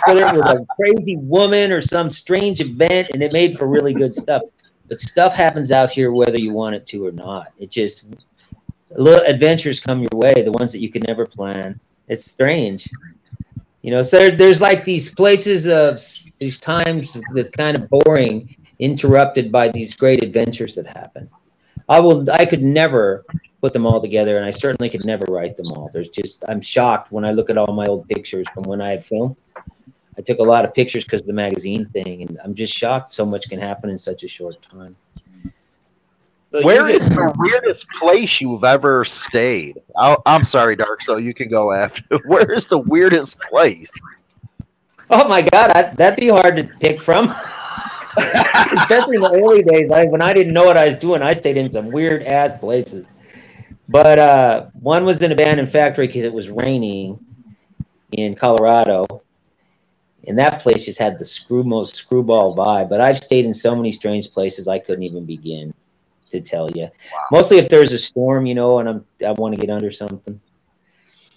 Whether it was a crazy woman or some strange event, and it made for really good stuff. But stuff happens out here whether you want it to or not. It just little adventures come your way, the ones that you could never plan. It's strange. You know, so there's like these places of these times that's kind of boring, interrupted by these great adventures that happen. I will, I could never put them all together, and I certainly could never write them all. There's just, I'm shocked when I look at all my old pictures from when I had filmed. I took a lot of pictures because of the magazine thing, and I'm just shocked so much can happen in such a short time. So Where is the weirdest place you've ever stayed? i am sorry, Dark. So you can go after. Where is the weirdest place? Oh my God, I, that'd be hard to pick from. Especially in the early days, I, when I didn't know what I was doing, I stayed in some weird ass places. But uh, one was an abandoned factory because it was raining in Colorado, and that place just had the screw most screwball vibe. But I've stayed in so many strange places I couldn't even begin to tell you. Wow. Mostly if there's a storm, you know, and I'm I want to get under something.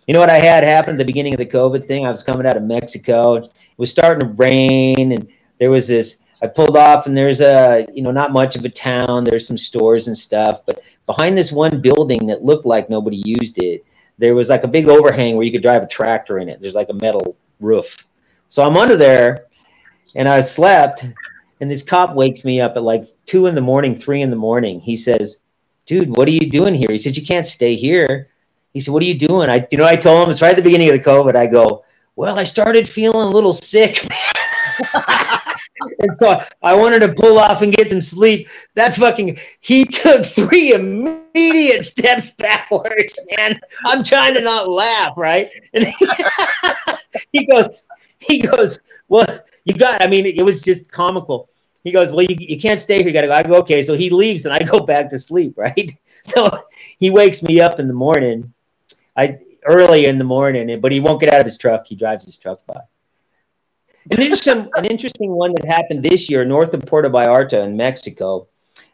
You know what I had happen at the beginning of the COVID thing? I was coming out of Mexico. It was starting to rain, and there was this. I pulled off, and there's a you know not much of a town. There's some stores and stuff, but behind this one building that looked like nobody used it, there was like a big overhang where you could drive a tractor in it. There's like a metal roof. So I'm under there, and I slept, and this cop wakes me up at like two in the morning, three in the morning. He says, dude, what are you doing here? He said, you can't stay here. He said, what are you doing? I, you know, I told him it's right at the beginning of the COVID. I go, well, I started feeling a little sick. and so I wanted to pull off and get some sleep. That fucking, he took three immediate steps backwards, man. I'm trying to not laugh, right? And he, he goes, he goes, well, you got, I mean, it was just comical. He goes, well, you, you can't stay here. You got to go. I go, okay. So he leaves and I go back to sleep, right? So he wakes me up in the morning, I early in the morning, but he won't get out of his truck. He drives his truck by. An interesting, an interesting one that happened this year north of Puerto Vallarta in Mexico.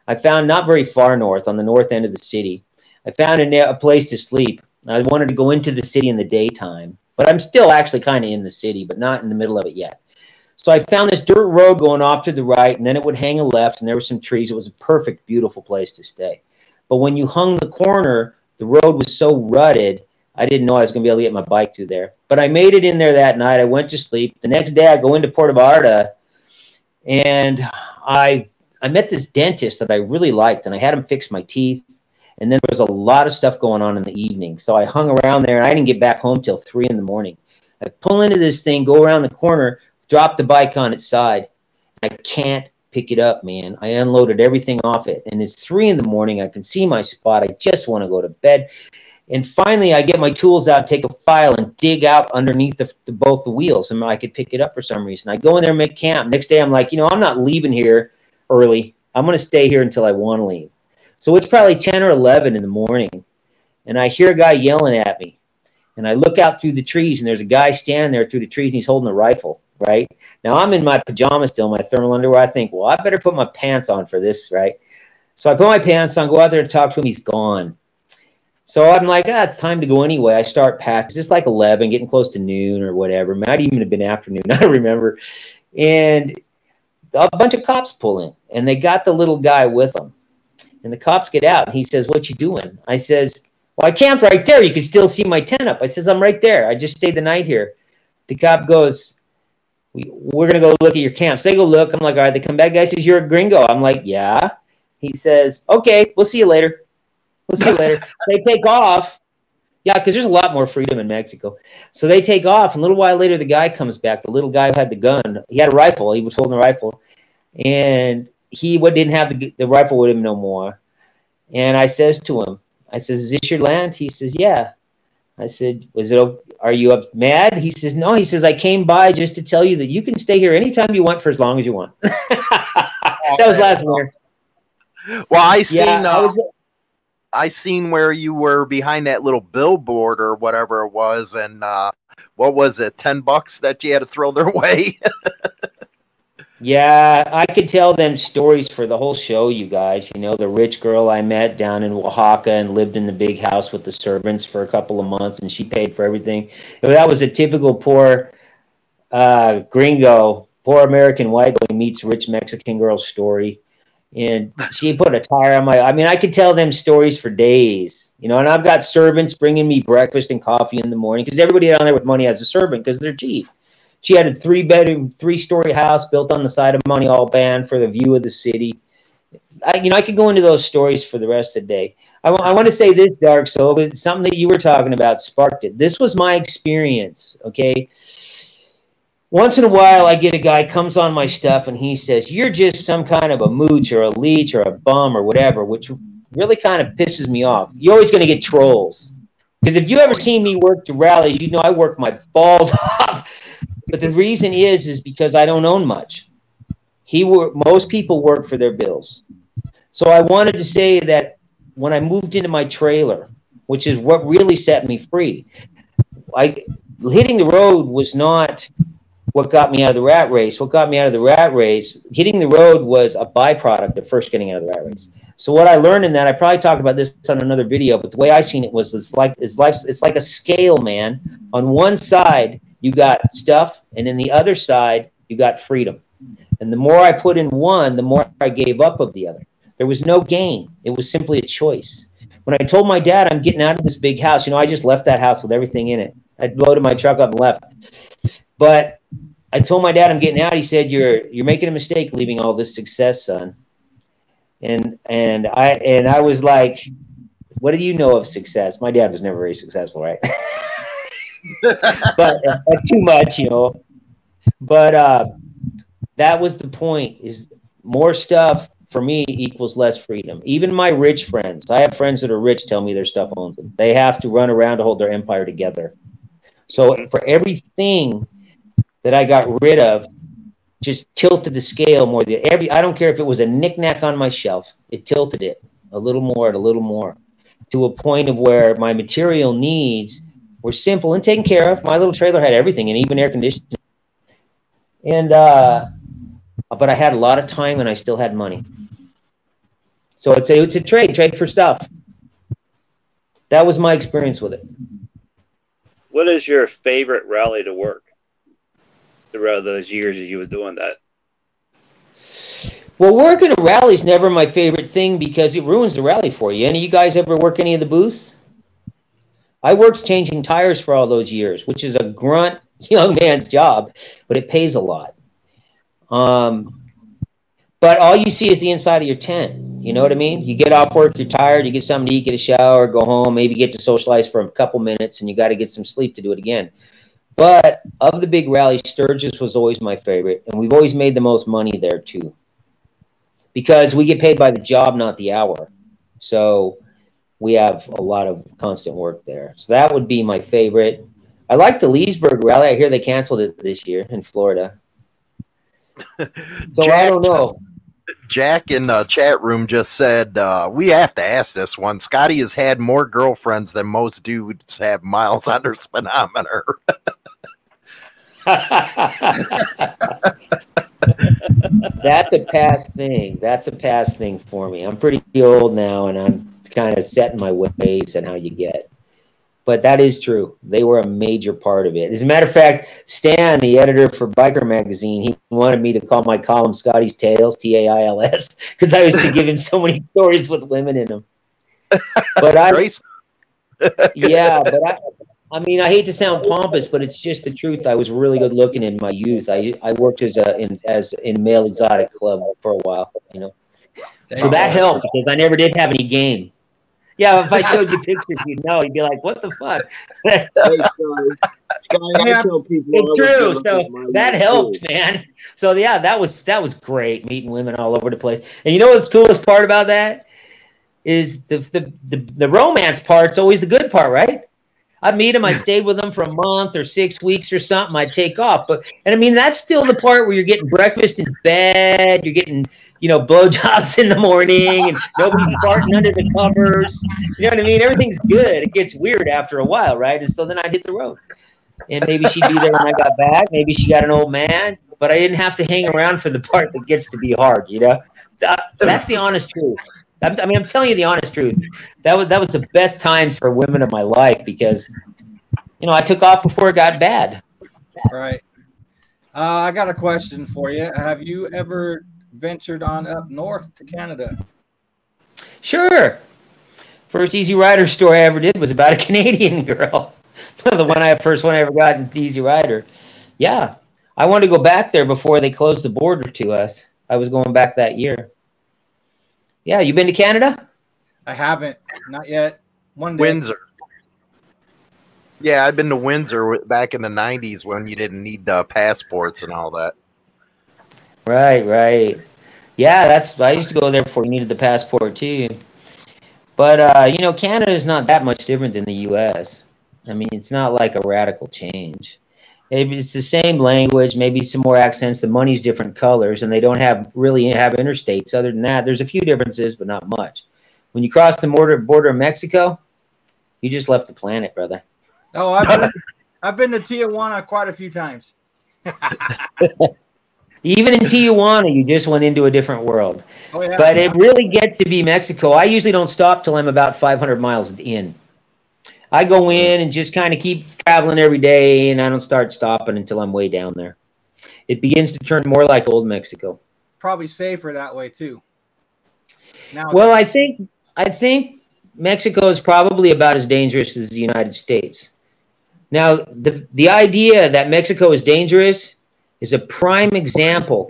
I found not very far north on the north end of the city. I found a, a place to sleep. I wanted to go into the city in the daytime, but I'm still actually kind of in the city, but not in the middle of it yet. So I found this dirt road going off to the right, and then it would hang a left, and there were some trees. It was a perfect, beautiful place to stay. But when you hung the corner, the road was so rutted, I didn't know I was going to be able to get my bike through there. But I made it in there that night. I went to sleep. The next day, I go into Puerto Vallarta, and I I met this dentist that I really liked, and I had him fix my teeth. And then there was a lot of stuff going on in the evening. So I hung around there, and I didn't get back home till three in the morning. I pull into this thing, go around the corner, dropped the bike on its side. I can't pick it up, man. I unloaded everything off it, and it's three in the morning. I can see my spot. I just want to go to bed. And finally, I get my tools out, take a file, and dig out underneath the, the, both the wheels, and I could pick it up for some reason. I go in there, and make camp. Next day, I'm like, you know, I'm not leaving here early. I'm going to stay here until I want to leave. So it's probably 10 or 11 in the morning, and I hear a guy yelling at me. And I look out through the trees, and there's a guy standing there through the trees, and he's holding a rifle right? Now I'm in my pajamas still, my thermal underwear. I think, well, I better put my pants on for this, right? So I put my pants on, go out there to talk to him. He's gone. So I'm like, ah, it's time to go anyway. I start packing. It's just like 11, getting close to noon or whatever. Might even have been afternoon. I remember. And a bunch of cops pull in, and they got the little guy with them. And the cops get out, and he says, "What you doing?" I says, "Well, I camped right there. You can still see my tent up." I says, "I'm right there. I just stayed the night here." The cop goes, we, we're going to go look at your camps. They go look. I'm like, all right. They come back. Guy says, you're a gringo. I'm like, yeah. He says, okay, we'll see you later. We'll see you later. They take off. Yeah, because there's a lot more freedom in Mexico. So they take off, and a little while later, the guy comes back. The little guy who had the gun, he had a rifle. He was holding a rifle, and he what didn't have the, the rifle with him no more. And I says to him, I says, "Is this your land?" He says, "Yeah." I said, "Was it? Are you up mad?" He says, "No." He says, "I came by just to tell you that you can stay here anytime you want for as long as you want." that was last winter. Well, I seen. Yeah, uh, I, was, I seen where you were behind that little billboard or whatever it was, and uh, what was it? Ten bucks that you had to throw their way. Yeah, I could tell them stories for the whole show, you guys. You know, the rich girl I met down in Oaxaca and lived in the big house with the servants for a couple of months, and she paid for everything. That was a typical poor uh, gringo, poor American white boy meets rich Mexican girl story. and she put a tire on my. I mean, I could tell them stories for days, you know. And I've got servants bringing me breakfast and coffee in the morning because everybody down there with money has a servant because they're cheap. She had a three bedroom, three story house built on the side of Monte Albán for the view of the city. I, you know, I could go into those stories for the rest of the day. I, want to say this, Dark Soul, something that you were talking about sparked it. This was my experience, okay? Once in a while, I get a guy comes on my stuff and he says, You're just some kind of a mooch or a leech or a bum or whatever, which really kind of pisses me off. You're always going to get trolls. Because if you ever seen me work the rallies, you know I work my balls off. But the reason is, is because I don't own much. He work, most people work for their bills. So I wanted to say that when I moved into my trailer, which is what really set me free, I hitting the road was not what got me out of the rat race. What got me out of the rat race, hitting the road was a byproduct of first getting out of the rat race. So what I learned in that, I probably talked about this on another video, but the way I seen it was it's like it's life it's like a scale, man. On one side, you got stuff, and in the other side, you got freedom. And the more I put in one, the more I gave up of the other. There was no gain. It was simply a choice. When I told my dad I'm getting out of this big house, you know, I just left that house with everything in it. I loaded my truck up and left. But I told my dad I'm getting out. He said, "You're you're making a mistake leaving all this success, son." And and I and I was like, "What do you know of success?" My dad was never very successful, right? but uh, too much, you know. But uh, that was the point: is more stuff for me equals less freedom. Even my rich friends, I have friends that are rich, tell me their stuff owns them. They have to run around to hold their empire together. So for everything that I got rid of, just tilted the scale more. The every I don't care if it was a knickknack on my shelf, it tilted it a little more and a little more to a point of where my material needs were simple and taken care of. My little trailer had everything and even air conditioning. And uh, but I had a lot of time and I still had money. So it's a it's a trade, trade for stuff. That was my experience with it. What is your favorite rally to work? Throughout those years as you were doing that. Well, working a rally is never my favorite thing because it ruins the rally for you. Any of you guys ever work any of the booths? I worked changing tires for all those years, which is a grunt young man's job, but it pays a lot. Um, but all you see is the inside of your tent. You know what I mean? You get off work, you're tired, you get something to eat, get a shower, go home, maybe get to socialize for a couple minutes, and you got to get some sleep to do it again. But of the big rallies, Sturgis was always my favorite, and we've always made the most money there too, because we get paid by the job, not the hour. So we have a lot of constant work there. So that would be my favorite. I like the Leesburg rally. I hear they canceled it this year in Florida. So Jack, I don't know. Jack in the chat room just said uh, we have to ask this one. Scotty has had more girlfriends than most dudes have miles on their speedometer. That's a past thing. That's a past thing for me. I'm pretty old now, and I'm kind of set in my ways and how you get. But that is true. They were a major part of it. As a matter of fact, Stan, the editor for Biker Magazine, he wanted me to call my column Scotty's Tales, T A I L S, because I was to give him so many stories with women in them. But I, yeah, but I, I mean, I hate to sound pompous, but it's just the truth. I was really good looking in my youth. I I worked as a in as in male exotic club for a while, you know. So that helped because I never did have any game. Yeah, if I showed you pictures, you'd know. You'd be like, "What the fuck?" Hey, Scotty. Scotty, I tell it's true. So that helped, too. man. So yeah, that was that was great meeting women all over the place. And you know what's the coolest part about that is the the the, the romance part's always the good part, right? I'd meet them, I stayed with them for a month or six weeks or something, I'd take off. But and I mean that's still the part where you're getting breakfast in bed, you're getting, you know, blowjobs in the morning and nobody's farting under the covers. You know what I mean? Everything's good. It gets weird after a while, right? And so then I'd hit the road. And maybe she'd be there when I got back. Maybe she got an old man, but I didn't have to hang around for the part that gets to be hard, you know? Uh, that- that's the honest truth. I'm- I mean, I'm telling you the honest truth. That was that was the best times for women of my life because, you know, I took off before it got bad. Right. Uh, I got a question for you. Have you ever ventured on up north to Canada? Sure. First Easy Rider story I ever did was about a Canadian girl. the one I first one I ever got in Easy Rider. Yeah, I wanted to go back there before they closed the border to us. I was going back that year. Yeah, you been to Canada? I haven't, not yet. One day. Windsor. Yeah, I've been to Windsor back in the '90s when you didn't need uh, passports and all that. Right, right. Yeah, that's I used to go there before you needed the passport too. But uh, you know, Canada is not that much different than the U.S. I mean, it's not like a radical change. Maybe it's the same language, maybe some more accents. The money's different colors, and they don't have really have interstates. Other than that, there's a few differences, but not much. When you cross the border border of Mexico, you just left the planet, brother. Oh, I've been, I've been to Tijuana quite a few times. Even in Tijuana, you just went into a different world. Oh, yeah. But it really gets to be Mexico. I usually don't stop till I'm about 500 miles in. I go in and just kind of keep traveling every day, and I don't start stopping until I'm way down there. It begins to turn more like old Mexico. Probably safer that way too. Now, Well, I think I think Mexico is probably about as dangerous as the United States. Now, the the idea that Mexico is dangerous is a prime example,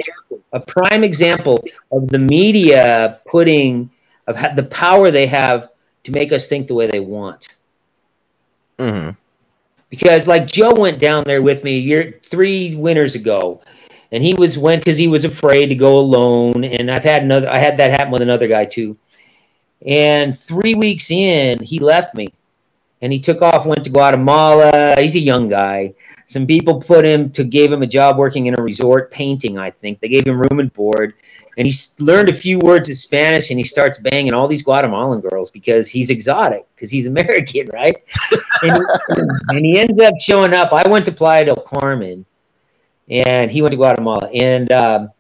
a prime example of the media putting of the power they have to make us think the way they want. Hmm because like Joe went down there with me year three winters ago, and he was went because he was afraid to go alone. And I've had another, I had that happen with another guy too. And three weeks in, he left me, and he took off, went to Guatemala. He's a young guy. Some people put him to gave him a job working in a resort painting. I think they gave him room and board. And he learned a few words of Spanish, and he starts banging all these Guatemalan girls because he's exotic, because he's American, right? and, and he ends up showing up. I went to Playa del Carmen, and he went to Guatemala, and um,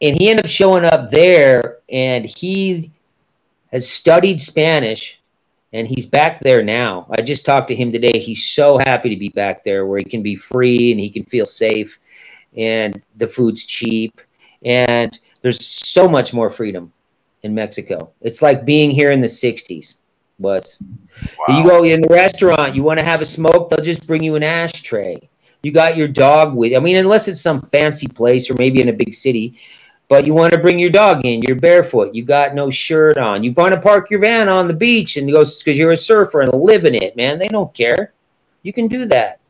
and he ended up showing up there, and he has studied Spanish, and he's back there now. I just talked to him today. He's so happy to be back there, where he can be free and he can feel safe, and the food's cheap, and there's so much more freedom in Mexico. It's like being here in the '60s was. You go in the restaurant, you want to have a smoke, they'll just bring you an ashtray. You got your dog with I mean, unless it's some fancy place or maybe in a big city, but you want to bring your dog in, you're barefoot, you got no shirt on. You want to park your van on the beach and go because you're a surfer and live in it, man. They don't care. You can do that.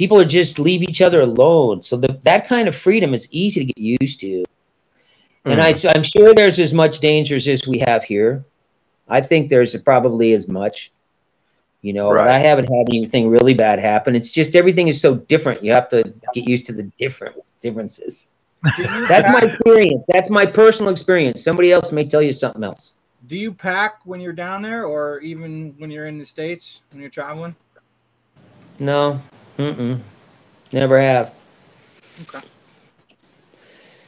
People are just leave each other alone. So the, that kind of freedom is easy to get used to. And hmm. I, I'm sure there's as much dangers as we have here. I think there's probably as much. You know, Right. I haven't had anything really bad happen. It's just everything is so different. You have to get used to the different differences. do you, That's my experience. That's my personal experience. Somebody else may tell you something else. do you pack when you're down there, or even when you're in the states when you're traveling? No, mm-mm, never have. Okay.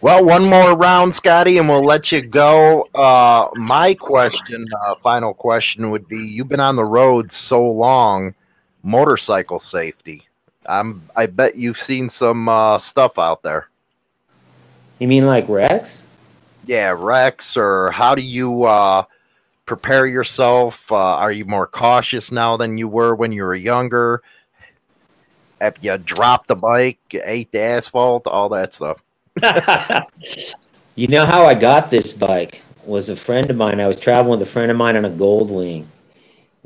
Well, one more round, Scotty, and we'll let you go. Uh, my question, uh, final question, would be: You've been on the road so long, motorcycle safety. I'm. I bet you've seen some uh, stuff out there. You mean like wrecks? Yeah, wrecks, or how do you uh, prepare yourself? Uh, are you more cautious now than you were when you were younger? You dropped the bike, ate the asphalt, all that stuff? you know how I got this bike was a friend of mine. I was traveling with a friend of mine on a Gold Wing,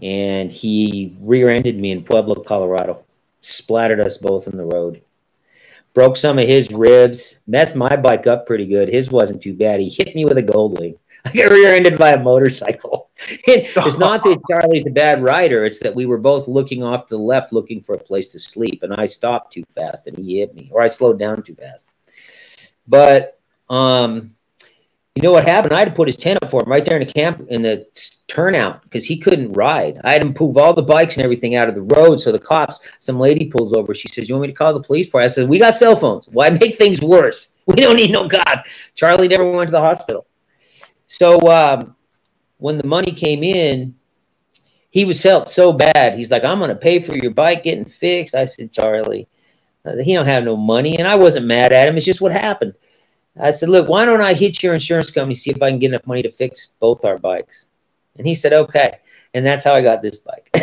and he rear-ended me in Pueblo, Colorado. Splattered us both in the road. Broke some of his ribs. Messed my bike up pretty good. His wasn't too bad. He hit me with a Goldwing. I got rear-ended by a motorcycle. it's not that Charlie's a bad rider. It's that we were both looking off to the left, looking for a place to sleep, and I stopped too fast, and he hit me, or I slowed down too fast. But um, you know what happened? I had to put his tent up for him right there in the camp in the turnout because he couldn't ride. I had him move all the bikes and everything out of the road. So the cops, some lady pulls over. She says, "You want me to call the police for?" it?" I said, "We got cell phones. Why make things worse? We don't need no cop." Charlie never went to the hospital. So um, when the money came in, he was felt so bad. He's like, "I'm going to pay for your bike getting fixed." I said, "Charlie." Uh, he don't have no money, and I wasn't mad at him. It's just what happened. I said, look, why don't I hit your insurance company, see if I can get enough money to fix both our bikes? And he said, okay. And that's how I got this bike.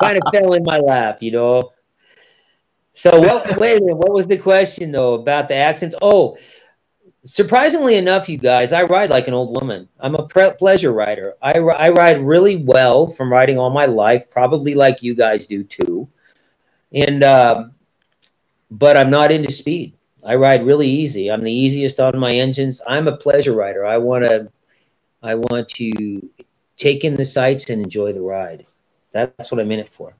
kind of fell in my lap, you know. So, wait a minute, what was the question though about the accents? Oh, surprisingly enough, you guys, I ride like an old woman. I'm a pre- pleasure rider. I, I ride really well from riding all my life, probably like you guys do too. And, uh, but I'm not into speed. I ride really easy. I'm the easiest on my engines. I'm a pleasure rider. I want to, I want to take in the sights and enjoy the ride. That's what I'm in it for.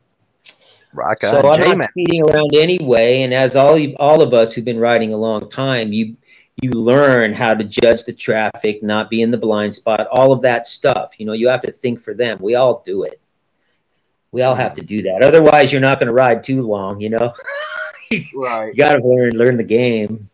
Rock on. So I'm not speeding around anyway. And as all you, all of us who've been riding a long time, you you learn how to judge the traffic, not be in the blind spot, all of that stuff. You know, you have to think for them. We all do it. We all have to do that. Otherwise, you're not going to ride too long. You know, Right. you got to learn learn the game.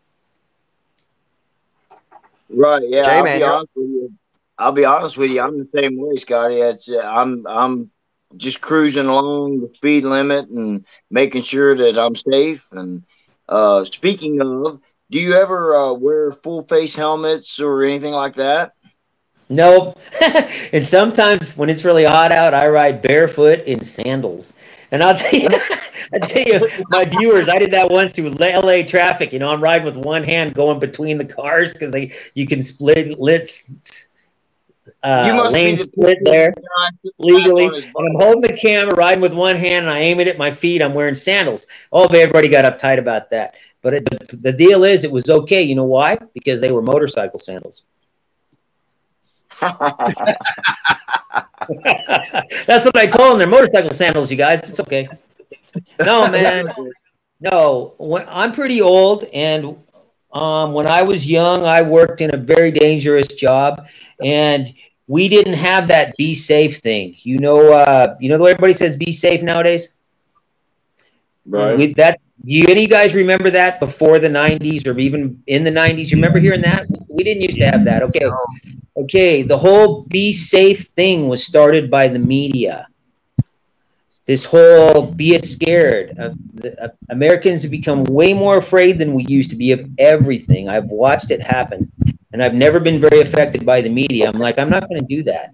Right. Yeah. Jay, I'll man, be honest with you. I'll be honest with you. I'm the same way, Scotty. It's uh, I'm I'm just cruising along the speed limit and making sure that I'm safe. And uh, speaking of, do you ever uh, wear full face helmets or anything like that? Nope. and sometimes when it's really hot out, I ride barefoot in sandals. And I'll tell you, I tell you, my viewers, I did that once through LA traffic. You know, I'm riding with one hand going between the cars because they you can split lits, uh, lane the split there sitting back legally. And I'm holding the camera, riding with one hand, and I aim it at my feet. I'm wearing sandals. Oh, but everybody got uptight about that. But it, the, the deal is, it was okay. You know why? Because they were motorcycle sandals. That's what I told them. They're motorcycle sandals, you guys. It's okay. No, man. No, when, I'm pretty old, and um, when I was young, I worked in a very dangerous job, and we didn't have that be safe thing. You know, uh, you know the way everybody says be safe nowadays. right. We, that you any guys remember that before the '90s or even in the '90s? You remember hearing that? We didn't used to have that. Okay, okay. The whole be safe thing was started by the media. This whole be scared. Uh, the, uh, Americans have become way more afraid than we used to be of everything. I've watched it happen, and I've never been very affected by the media. I'm like, I'm not going to do that.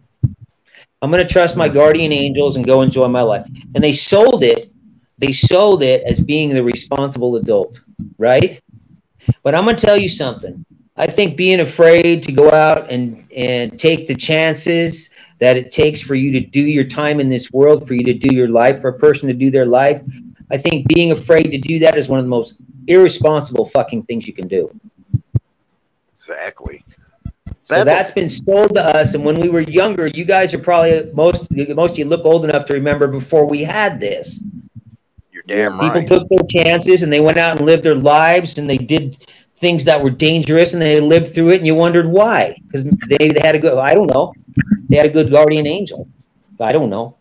I'm going to trust my guardian angels and go enjoy my life. And they sold it they sold it as being the responsible adult, right? But I'm going to tell you something. I think being afraid to go out and, and take the chances that it takes for you to do your time in this world, for you to do your life, for a person to do their life, I think being afraid to do that is one of the most irresponsible fucking things you can do. Exactly. So That- that's been sold to us. And when we were younger, you guys are probably most most of you look old enough to remember before we had this. You're damn People right. took their chances and they went out and lived their lives and they did things that were dangerous and they lived through it and you wondered why because they, they had a good I don't know they had a good guardian angel I don't know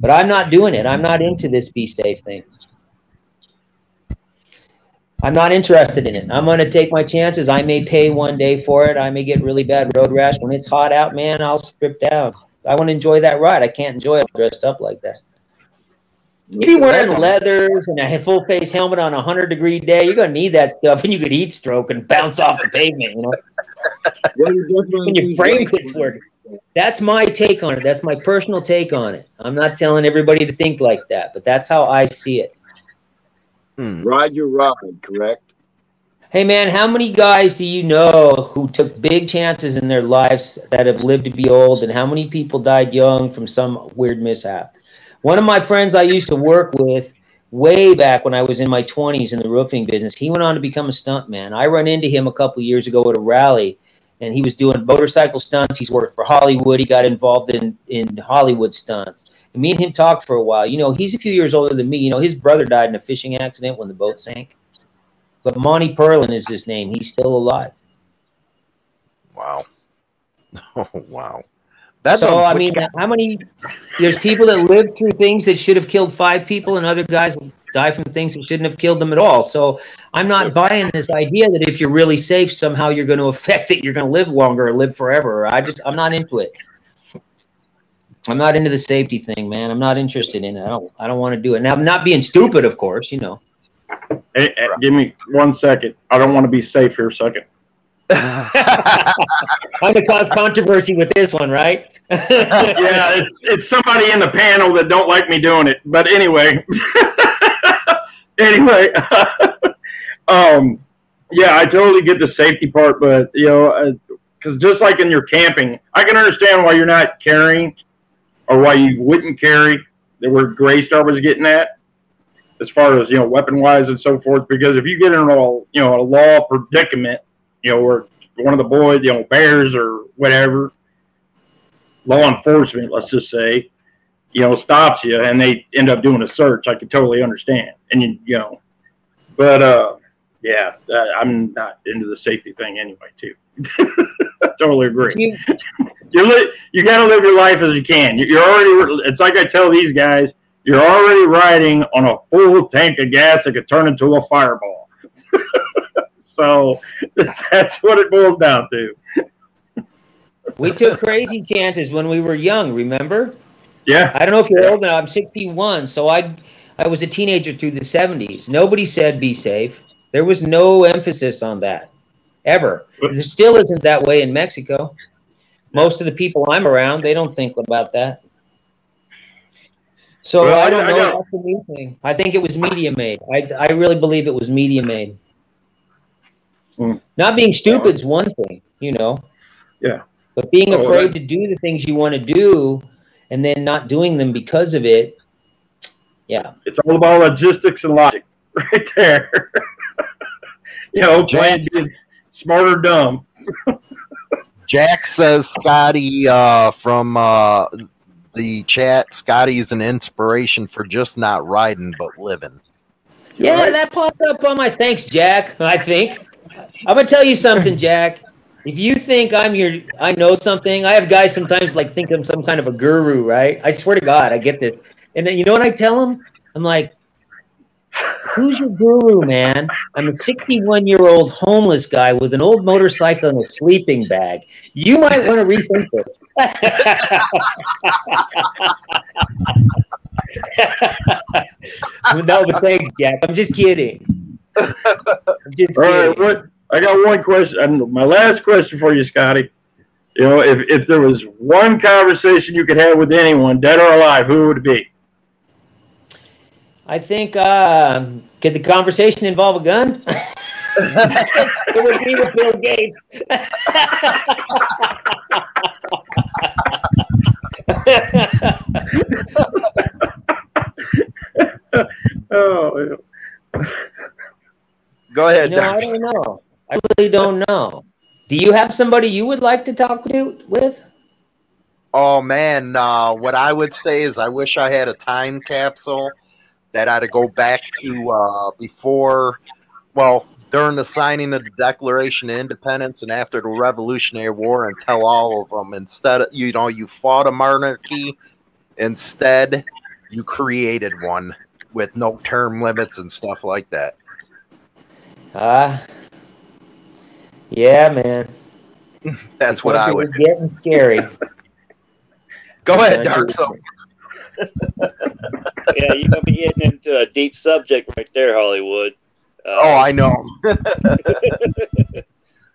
but I'm not doing it I'm not into this be safe thing I'm not interested in it I'm going to take my chances I may pay one day for it I may get really bad road rash when it's hot out man I'll strip down I want to enjoy that ride I can't enjoy it dressed up like that you be wearing leathers and a full face helmet on a hundred degree day. You're gonna need that stuff, and you could heat stroke and bounce off the pavement. You know, Well, you definitely when your brain quits working. That's my take on it. That's my personal take on it. I'm not telling everybody to think like that, but that's how I see it. Hmm. Ride your ride, correct? Hey man, how many guys do you know who took big chances in their lives that have lived to be old, and how many people died young from some weird mishap? One of my friends I used to work with way back when I was in my 20s in the roofing business, he went on to become a stuntman. I run into him a couple years ago at a rally, and he was doing motorcycle stunts. He's worked for Hollywood. He got involved in in Hollywood stunts. And me and him talked for a while. You know, he's a few years older than me. You know, his brother died in a fishing accident when the boat sank. But Monty Perlin is his name. He's still alive. Wow. Oh wow. That's So I mean, how many? There's people that lived through things that should have killed five people, and other guys die from things that shouldn't have killed them at all. So I'm not buying this idea that if you're really safe, somehow you're going to affect it. You're going to live longer or live forever. I just I'm not into it. I'm not into the safety thing, man. I'm not interested in it. I don't I don't want to do it. Now I'm not being stupid, of course, you know. Hey, hey, give me one second. I don't want to be safe here a second. I'm gonna cause controversy with this one, right? yeah, it's, it's somebody in the panel that don't like me doing it. But anyway, anyway, um, yeah, I totally get the safety part, but you know, because just like in your camping, I can understand why you're not carrying or why you wouldn't carry. That where Graystar was getting at, as far as you know, weapon wise and so forth. Because if you get in a you know a law predicament you know, or one of the boys, you know, bears or whatever, law enforcement, let's just say, you know, stops you and they end up doing a search, I could totally understand. And you, you know, but uh, yeah, uh, I'm not into the safety thing anyway, too. I totally agree. You, you, li- you got to live your life as you can. You're already. It's like I tell these guys. You're already riding on a full tank of gas that could turn into a fireball. So that's what it boils down to. we took crazy chances when we were young, remember? Yeah. I don't know if you're old enough. I'm 61, so I I was a teenager through the 70s. Nobody said be safe. There was no emphasis on that ever. It still isn't that way in Mexico. Most of the people I'm around, they don't think about that. So well, I don't I, know. I, thing. I think it was media made. I, I really believe it was media made. Mm. Not being stupid is one thing, you know. Yeah. But being oh, afraid that, to do the things you want to do and then not doing them because of it, yeah. It's all about logistics and logic right there. you know, playing being smart or dumb. Jack says Scotty uh, from uh, the chat, Scotty is an inspiration for just not riding but living. Yeah, right? that popped up on my thanks, Jack. I think. I'm gonna tell you something, Jack. If you think I'm your, I know something. I have guys sometimes like think I'm some kind of a guru, right? I swear to God, I get this. And then you know what I tell them? I'm like, who's your guru, man? I'm a 61 year old homeless guy with an old motorcycle and a sleeping bag. You might want to rethink this. no, but thanks, Jack. I'm just kidding. I'm just All kidding. Right, what? I got one question. And my last question for you, Scotty. You know, if, if there was one conversation you could have with anyone, dead or alive, who would it be? I think, uh, could the conversation involve a gun? it would be with Bill Gates. oh, yeah. Go ahead. You know, I don't know. Really don't know. Do you have somebody you would like to talk to, with? Oh man, uh, what I would say is I wish I had a time capsule that I'd go back to uh, before, well, during the signing of the Declaration of Independence and after the Revolutionary War and tell all of them instead of, you know, you fought a monarchy, instead you created one with no term limits and stuff like that. Ah, uh, yeah, man. That's what I would. Getting scary. Go ahead, Dark Soul. yeah, you're gonna be getting into a deep subject right there, Hollywood. Uh, oh, I know. uh,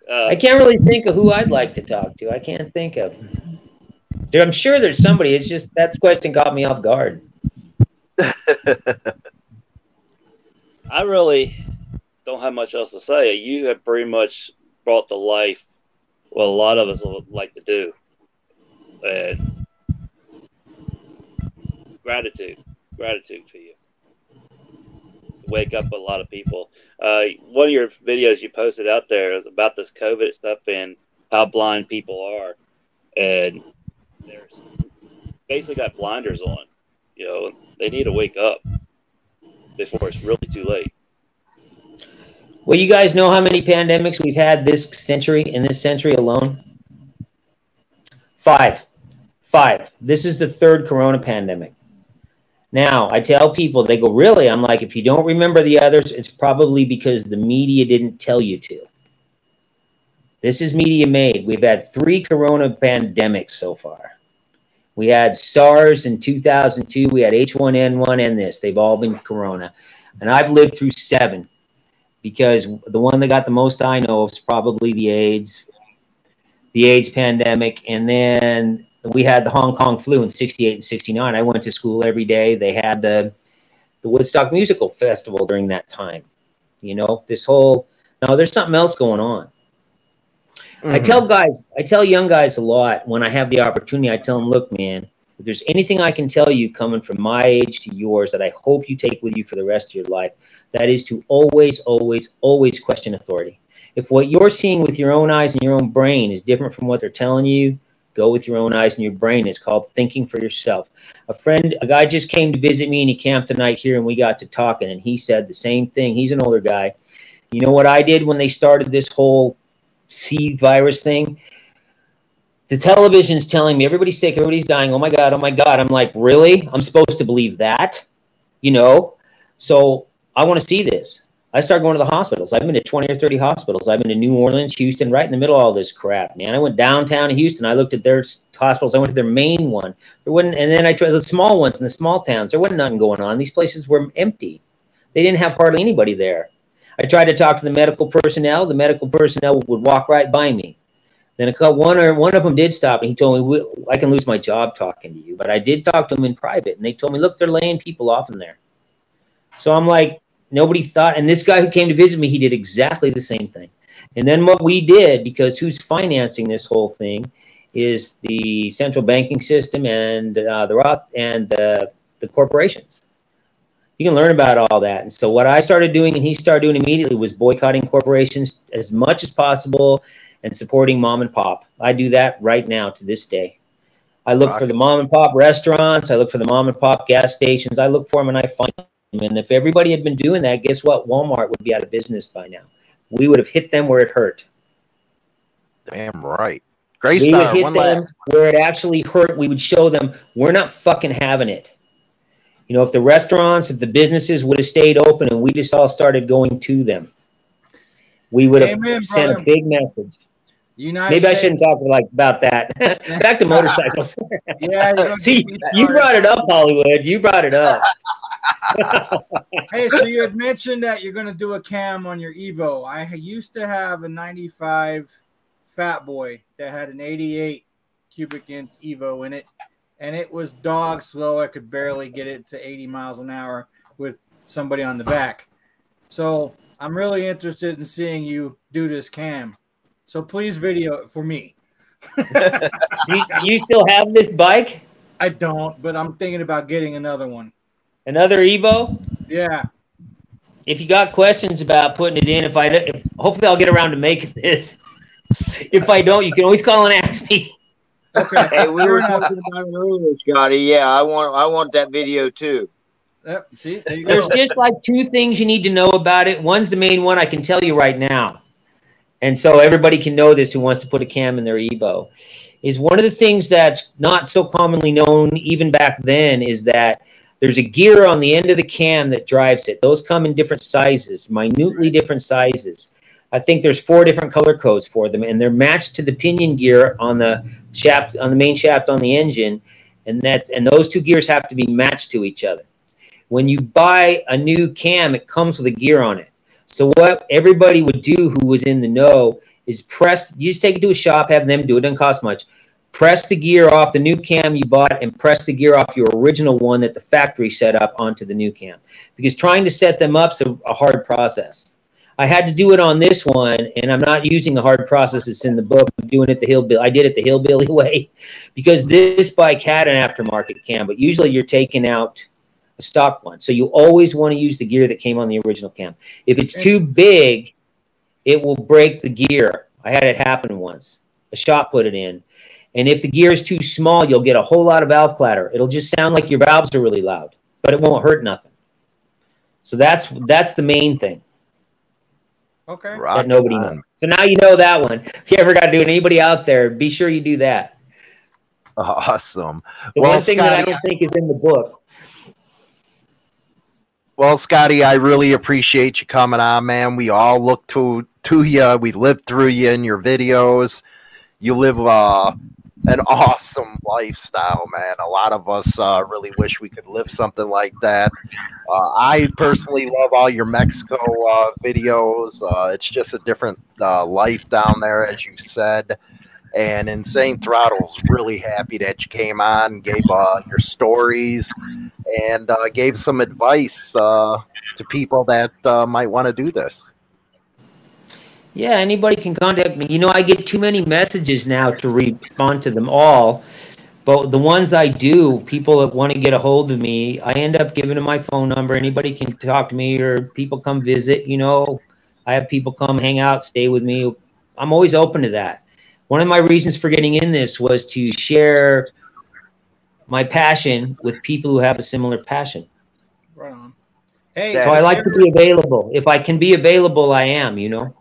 I can't really think of who I'd like to talk to. I can't think of. Dude, I'm sure there's somebody. It's just that question caught me off guard. I really don't have much else to say. You have pretty much brought to life what a lot of us would like to do. And gratitude, gratitude for you. Wake up a lot of people. Uh, one of your videos you posted out there is about this COVID stuff and how blind people are, and there's basically got blinders on. You know, they need to wake up before it's really too late. Well, you guys know how many pandemics we've had this century, in this century alone? Five. Five. This is the third corona pandemic. Now, I tell people, they go, Really? I'm like, if you don't remember the others, it's probably because the media didn't tell you to. This is media made. We've had three corona pandemics so far. We had SARS in 2002, we had H1N1 and this. They've all been corona. And I've lived through seven because the one that got the most I know of is probably the AIDS, the AIDS pandemic, and then we had the Hong Kong flu in 68 and 69. I went to school every day. They had the the Woodstock Musical Festival during that time. You know, this whole now there's something else going on. Mm-hmm. I tell guys, I tell young guys a lot when I have the opportunity. I tell them, look, man, if there's anything I can tell you coming from my age to yours that I hope you take with you for the rest of your life, that is to always, always, always question authority. If what you're seeing with your own eyes and your own brain is different from what they're telling you, go with your own eyes and your brain. It's called thinking for yourself. A friend, a guy just came to visit me and he camped the night here and we got to talking and he said the same thing. He's an older guy. You know what I did when they started this whole C virus thing? The television's telling me everybody's sick, everybody's dying. Oh my God, oh my God. I'm like, really? I'm supposed to believe that? You know? So I want to see this. I started going to the hospitals. I've been to 20 or 30 hospitals. I've been to New Orleans, Houston, right in the middle of all this crap, man. I went downtown to Houston. I looked at their hospitals. I went to their main one. There wasn't, and then I tried the small ones in the small towns. There wasn't nothing going on. These places were empty. They didn't have hardly anybody there. I tried to talk to the medical personnel. The medical personnel would walk right by me. Then a couple, one or one of them did stop, and he told me, "I can lose my job talking to you." But I did talk to them in private, and they told me, "Look, they're laying people off in there." So I'm like, nobody thought, and this guy who came to visit me, he did exactly the same thing. And then what we did, because who's financing this whole thing, is the central banking system and uh, the Roth and the, the corporations. You can learn about all that. And so what I started doing and he started doing immediately was boycotting corporations as much as possible and supporting mom and pop. I do that right now to this day. I look for the mom and pop restaurants. I look for the mom and pop gas stations. I look for them and I find them. and if everybody had been doing that, guess what? Walmart would be out of business by now. We would have hit them where it hurt. Damn right. Grace we would hit them last. where it actually hurt. We would show them we're not fucking having it. You know, if the restaurants, if the businesses would have stayed open and we just all started going to them, we would have Amen, sent brother. a big message. United Maybe States. I shouldn't talk like about that. Back to motorcycles. yeah. See, you brought it up, Hollywood. You brought it up. hey, so you had mentioned that you're going to do a cam on your Evo. I used to have a 95 Fat Boy that had an 88 cubic inch Evo in it, and it was dog slow. I could barely get it to 80 miles an hour with somebody on the back. So I'm really interested in seeing you do this cam. So please video it for me. you, you still have this bike? I don't, but I'm thinking about getting another one. Another Evo? Yeah. If you got questions about putting it in, if I if, hopefully I'll get around to making this. If I don't, you can always call and ask me. Okay. hey, we were talking about it earlier, Scotty. Yeah, I want I want that video too. See, there there's just like two things you need to know about it. One's the main one I can tell you right now and so everybody can know this who wants to put a cam in their Evo, is one of the things that's not so commonly known even back then is that there's a gear on the end of the cam that drives it. Those come in different sizes, minutely different sizes. I think there's four different color codes for them, and they're matched to the pinion gear on the shaft, on the main shaft on the engine, and that's and those two gears have to be matched to each other. When you buy a new cam, it comes with a gear on it. So what everybody would do who was in the know is press. You just take it to a shop, have them do it. Doesn't cost much. Press the gear off the new cam you bought, and press the gear off your original one that the factory set up onto the new cam. Because trying to set them up is a, a hard process. I had to do it on this one, and I'm not using the hard process that's in the book. I'm doing it the hillbilly. I did it the hillbilly way, because this bike had an aftermarket cam, but usually you're taking out a stock one. So you always want to use the gear that came on the original cam. If it's too big, it will break the gear. I had it happen once. A shop put it in. And if the gear is too small, you'll get a whole lot of valve clatter. It'll just sound like your valves are really loud, but it won't hurt nothing. So that's that's the main thing. Okay. That nobody knows. So now you know that one. If you ever got to do it, anybody out there, be sure you do that. Awesome. The well, one thing Scotty, that I don't think is in the book well, Scotty, I really appreciate you coming on, man. We all look to to you. We lived through you in your videos. You live uh, an awesome lifestyle, man. A lot of us uh, really wish we could live something like that. Uh, I personally love all your Mexico uh, videos. Uh, it's just a different uh, life down there, as you said. And Insane Throttle's really happy that you came on gave uh, your stories and uh, gave some advice uh, to people that uh, might want to do this. Yeah, anybody can contact me. You know, I get too many messages now to respond to them all. But the ones I do, people that want to get a hold of me, I end up giving them my phone number. Anybody can talk to me or people come visit. You know, I have people come hang out, stay with me. I'm always open to that. One of my reasons for getting in this was to share my passion with people who have a similar passion. Right on. Hey, so I like to be available. If I can be available, I am, you know.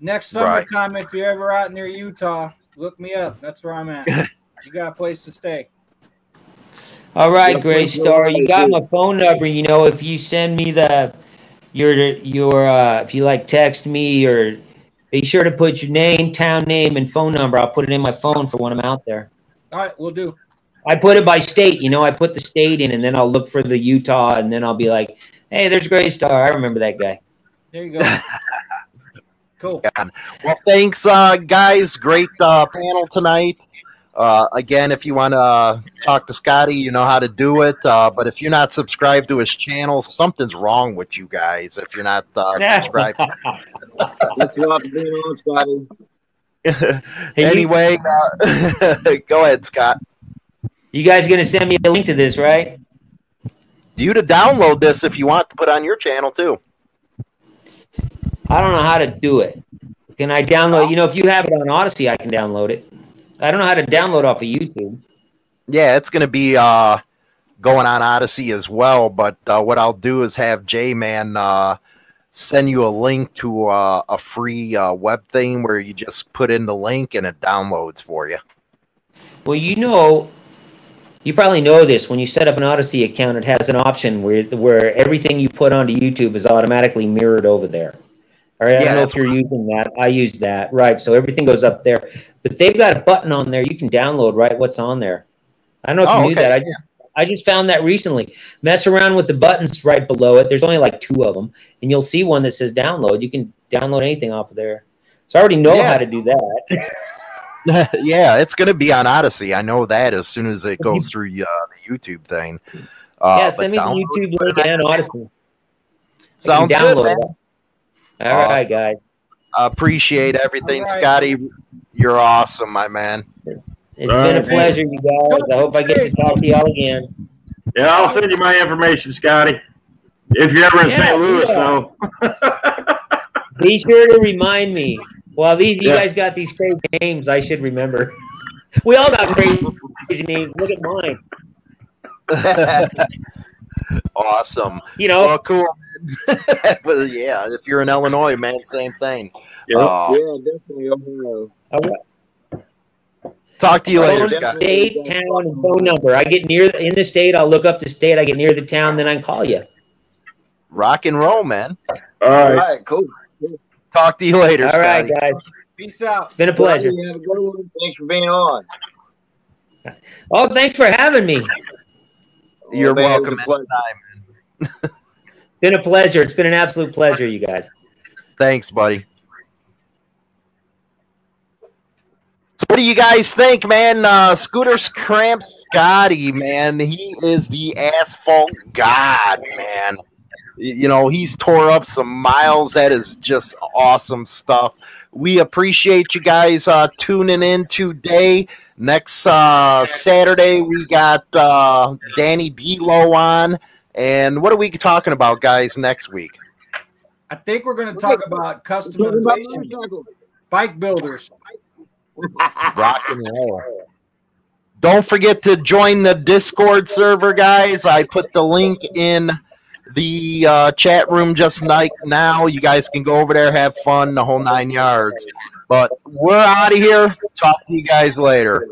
Next summer right. time, if you're ever out near Utah, look me up. That's where I'm at. you got a place to stay. All right, Gray Star. You got my phone number. You know, if you send me the your your uh, if you like text me or be sure to put your name, town name, and phone number. I'll put it in my phone for when I'm out there. All right, we'll do. I put it by state. You know, I put the state in, and then I'll look for the Utah, and then I'll be like, "Hey, there's Gray Star. I remember that guy." There you go. Cool. Well, thanks, uh, guys. Great uh, panel tonight. Uh, again, if you want to talk to Scotty, you know how to do it. Uh, but if you're not subscribed to his channel, something's wrong with you guys. If you're not uh, subscribed. Thanks a lot for being on, Scotty. anyway, uh, go ahead, Scott. You guys going to send me a link to this, right? You to download this if you want to put on your channel too. I don't know how to do it. Can I download? You know, if you have it on Odysee, I can download it. I don't know how to download off of YouTube. Yeah, it's going to be uh, going on Odysee as well. But uh, what I'll do is have J Man uh, send you a link to uh, a free uh, web thing where you just put in the link and it downloads for you. Well, you know, you probably know this. When you set up an Odysee account, it has an option where where everything you put onto YouTube is automatically mirrored over there. All right, I don't know if you're using that. I use that. Right. So everything goes up there. But they've got a button on there you can download right what's on there. I don't know if oh, you knew okay. that. I just I just found that recently. Mess around with the buttons right below it. There's only like two of them, and you'll see one that says download. You can download anything off of there. So I already know yeah. how to do that. yeah, it's going to be on Odysee. I know that as soon as it goes through uh, the YouTube thing. Uh, yeah, send me the YouTube link and Odysee. Sounds good, man. All awesome. right, guys. I appreciate everything, right. Scotty. You're awesome, my man. It's All been right. a pleasure, you guys. I hope I get to talk to y'all again. Yeah, I'll send you my information, Scotty. If you're ever in yeah, St. Louis, yeah. though. Be sure to remind me. Well, these you yeah. guys got these crazy names. I should remember. We all got crazy, crazy names. Look at mine. awesome. You know, well, cool. but yeah, if you're in Illinois, man, same thing. Yep. Uh, yeah, definitely Ohio. Talk to you later. State, town, and phone number. I get near the, in the state. I'll look up the state. I get near the town, then I call you. Rock and roll, man. All right, All right cool. Talk to you later. All right, Scotty. guys. Peace out. It's been a pleasure. Thanks for being on. Oh, thanks for having me. You're oh, welcome anytime. been a pleasure. It's been an absolute pleasure, you guys. Thanks, buddy. So what do you guys think, man? Uh, Scooter Tramp Scotty, man. He is the asphalt god, man. You know, he's tore up some miles. That is just awesome stuff. We appreciate you guys uh, tuning in today. Next uh, Saturday, we got uh, Danny Belo on. And what are we talking about, guys, next week? I think we're going to talk about customization, bike builders. Rock and roll. Don't forget to join the Discord server, guys. I put the link in the uh, chat room just like now. You guys can go over there, have fun, the whole nine yards. But we're out of here. Talk to you guys later.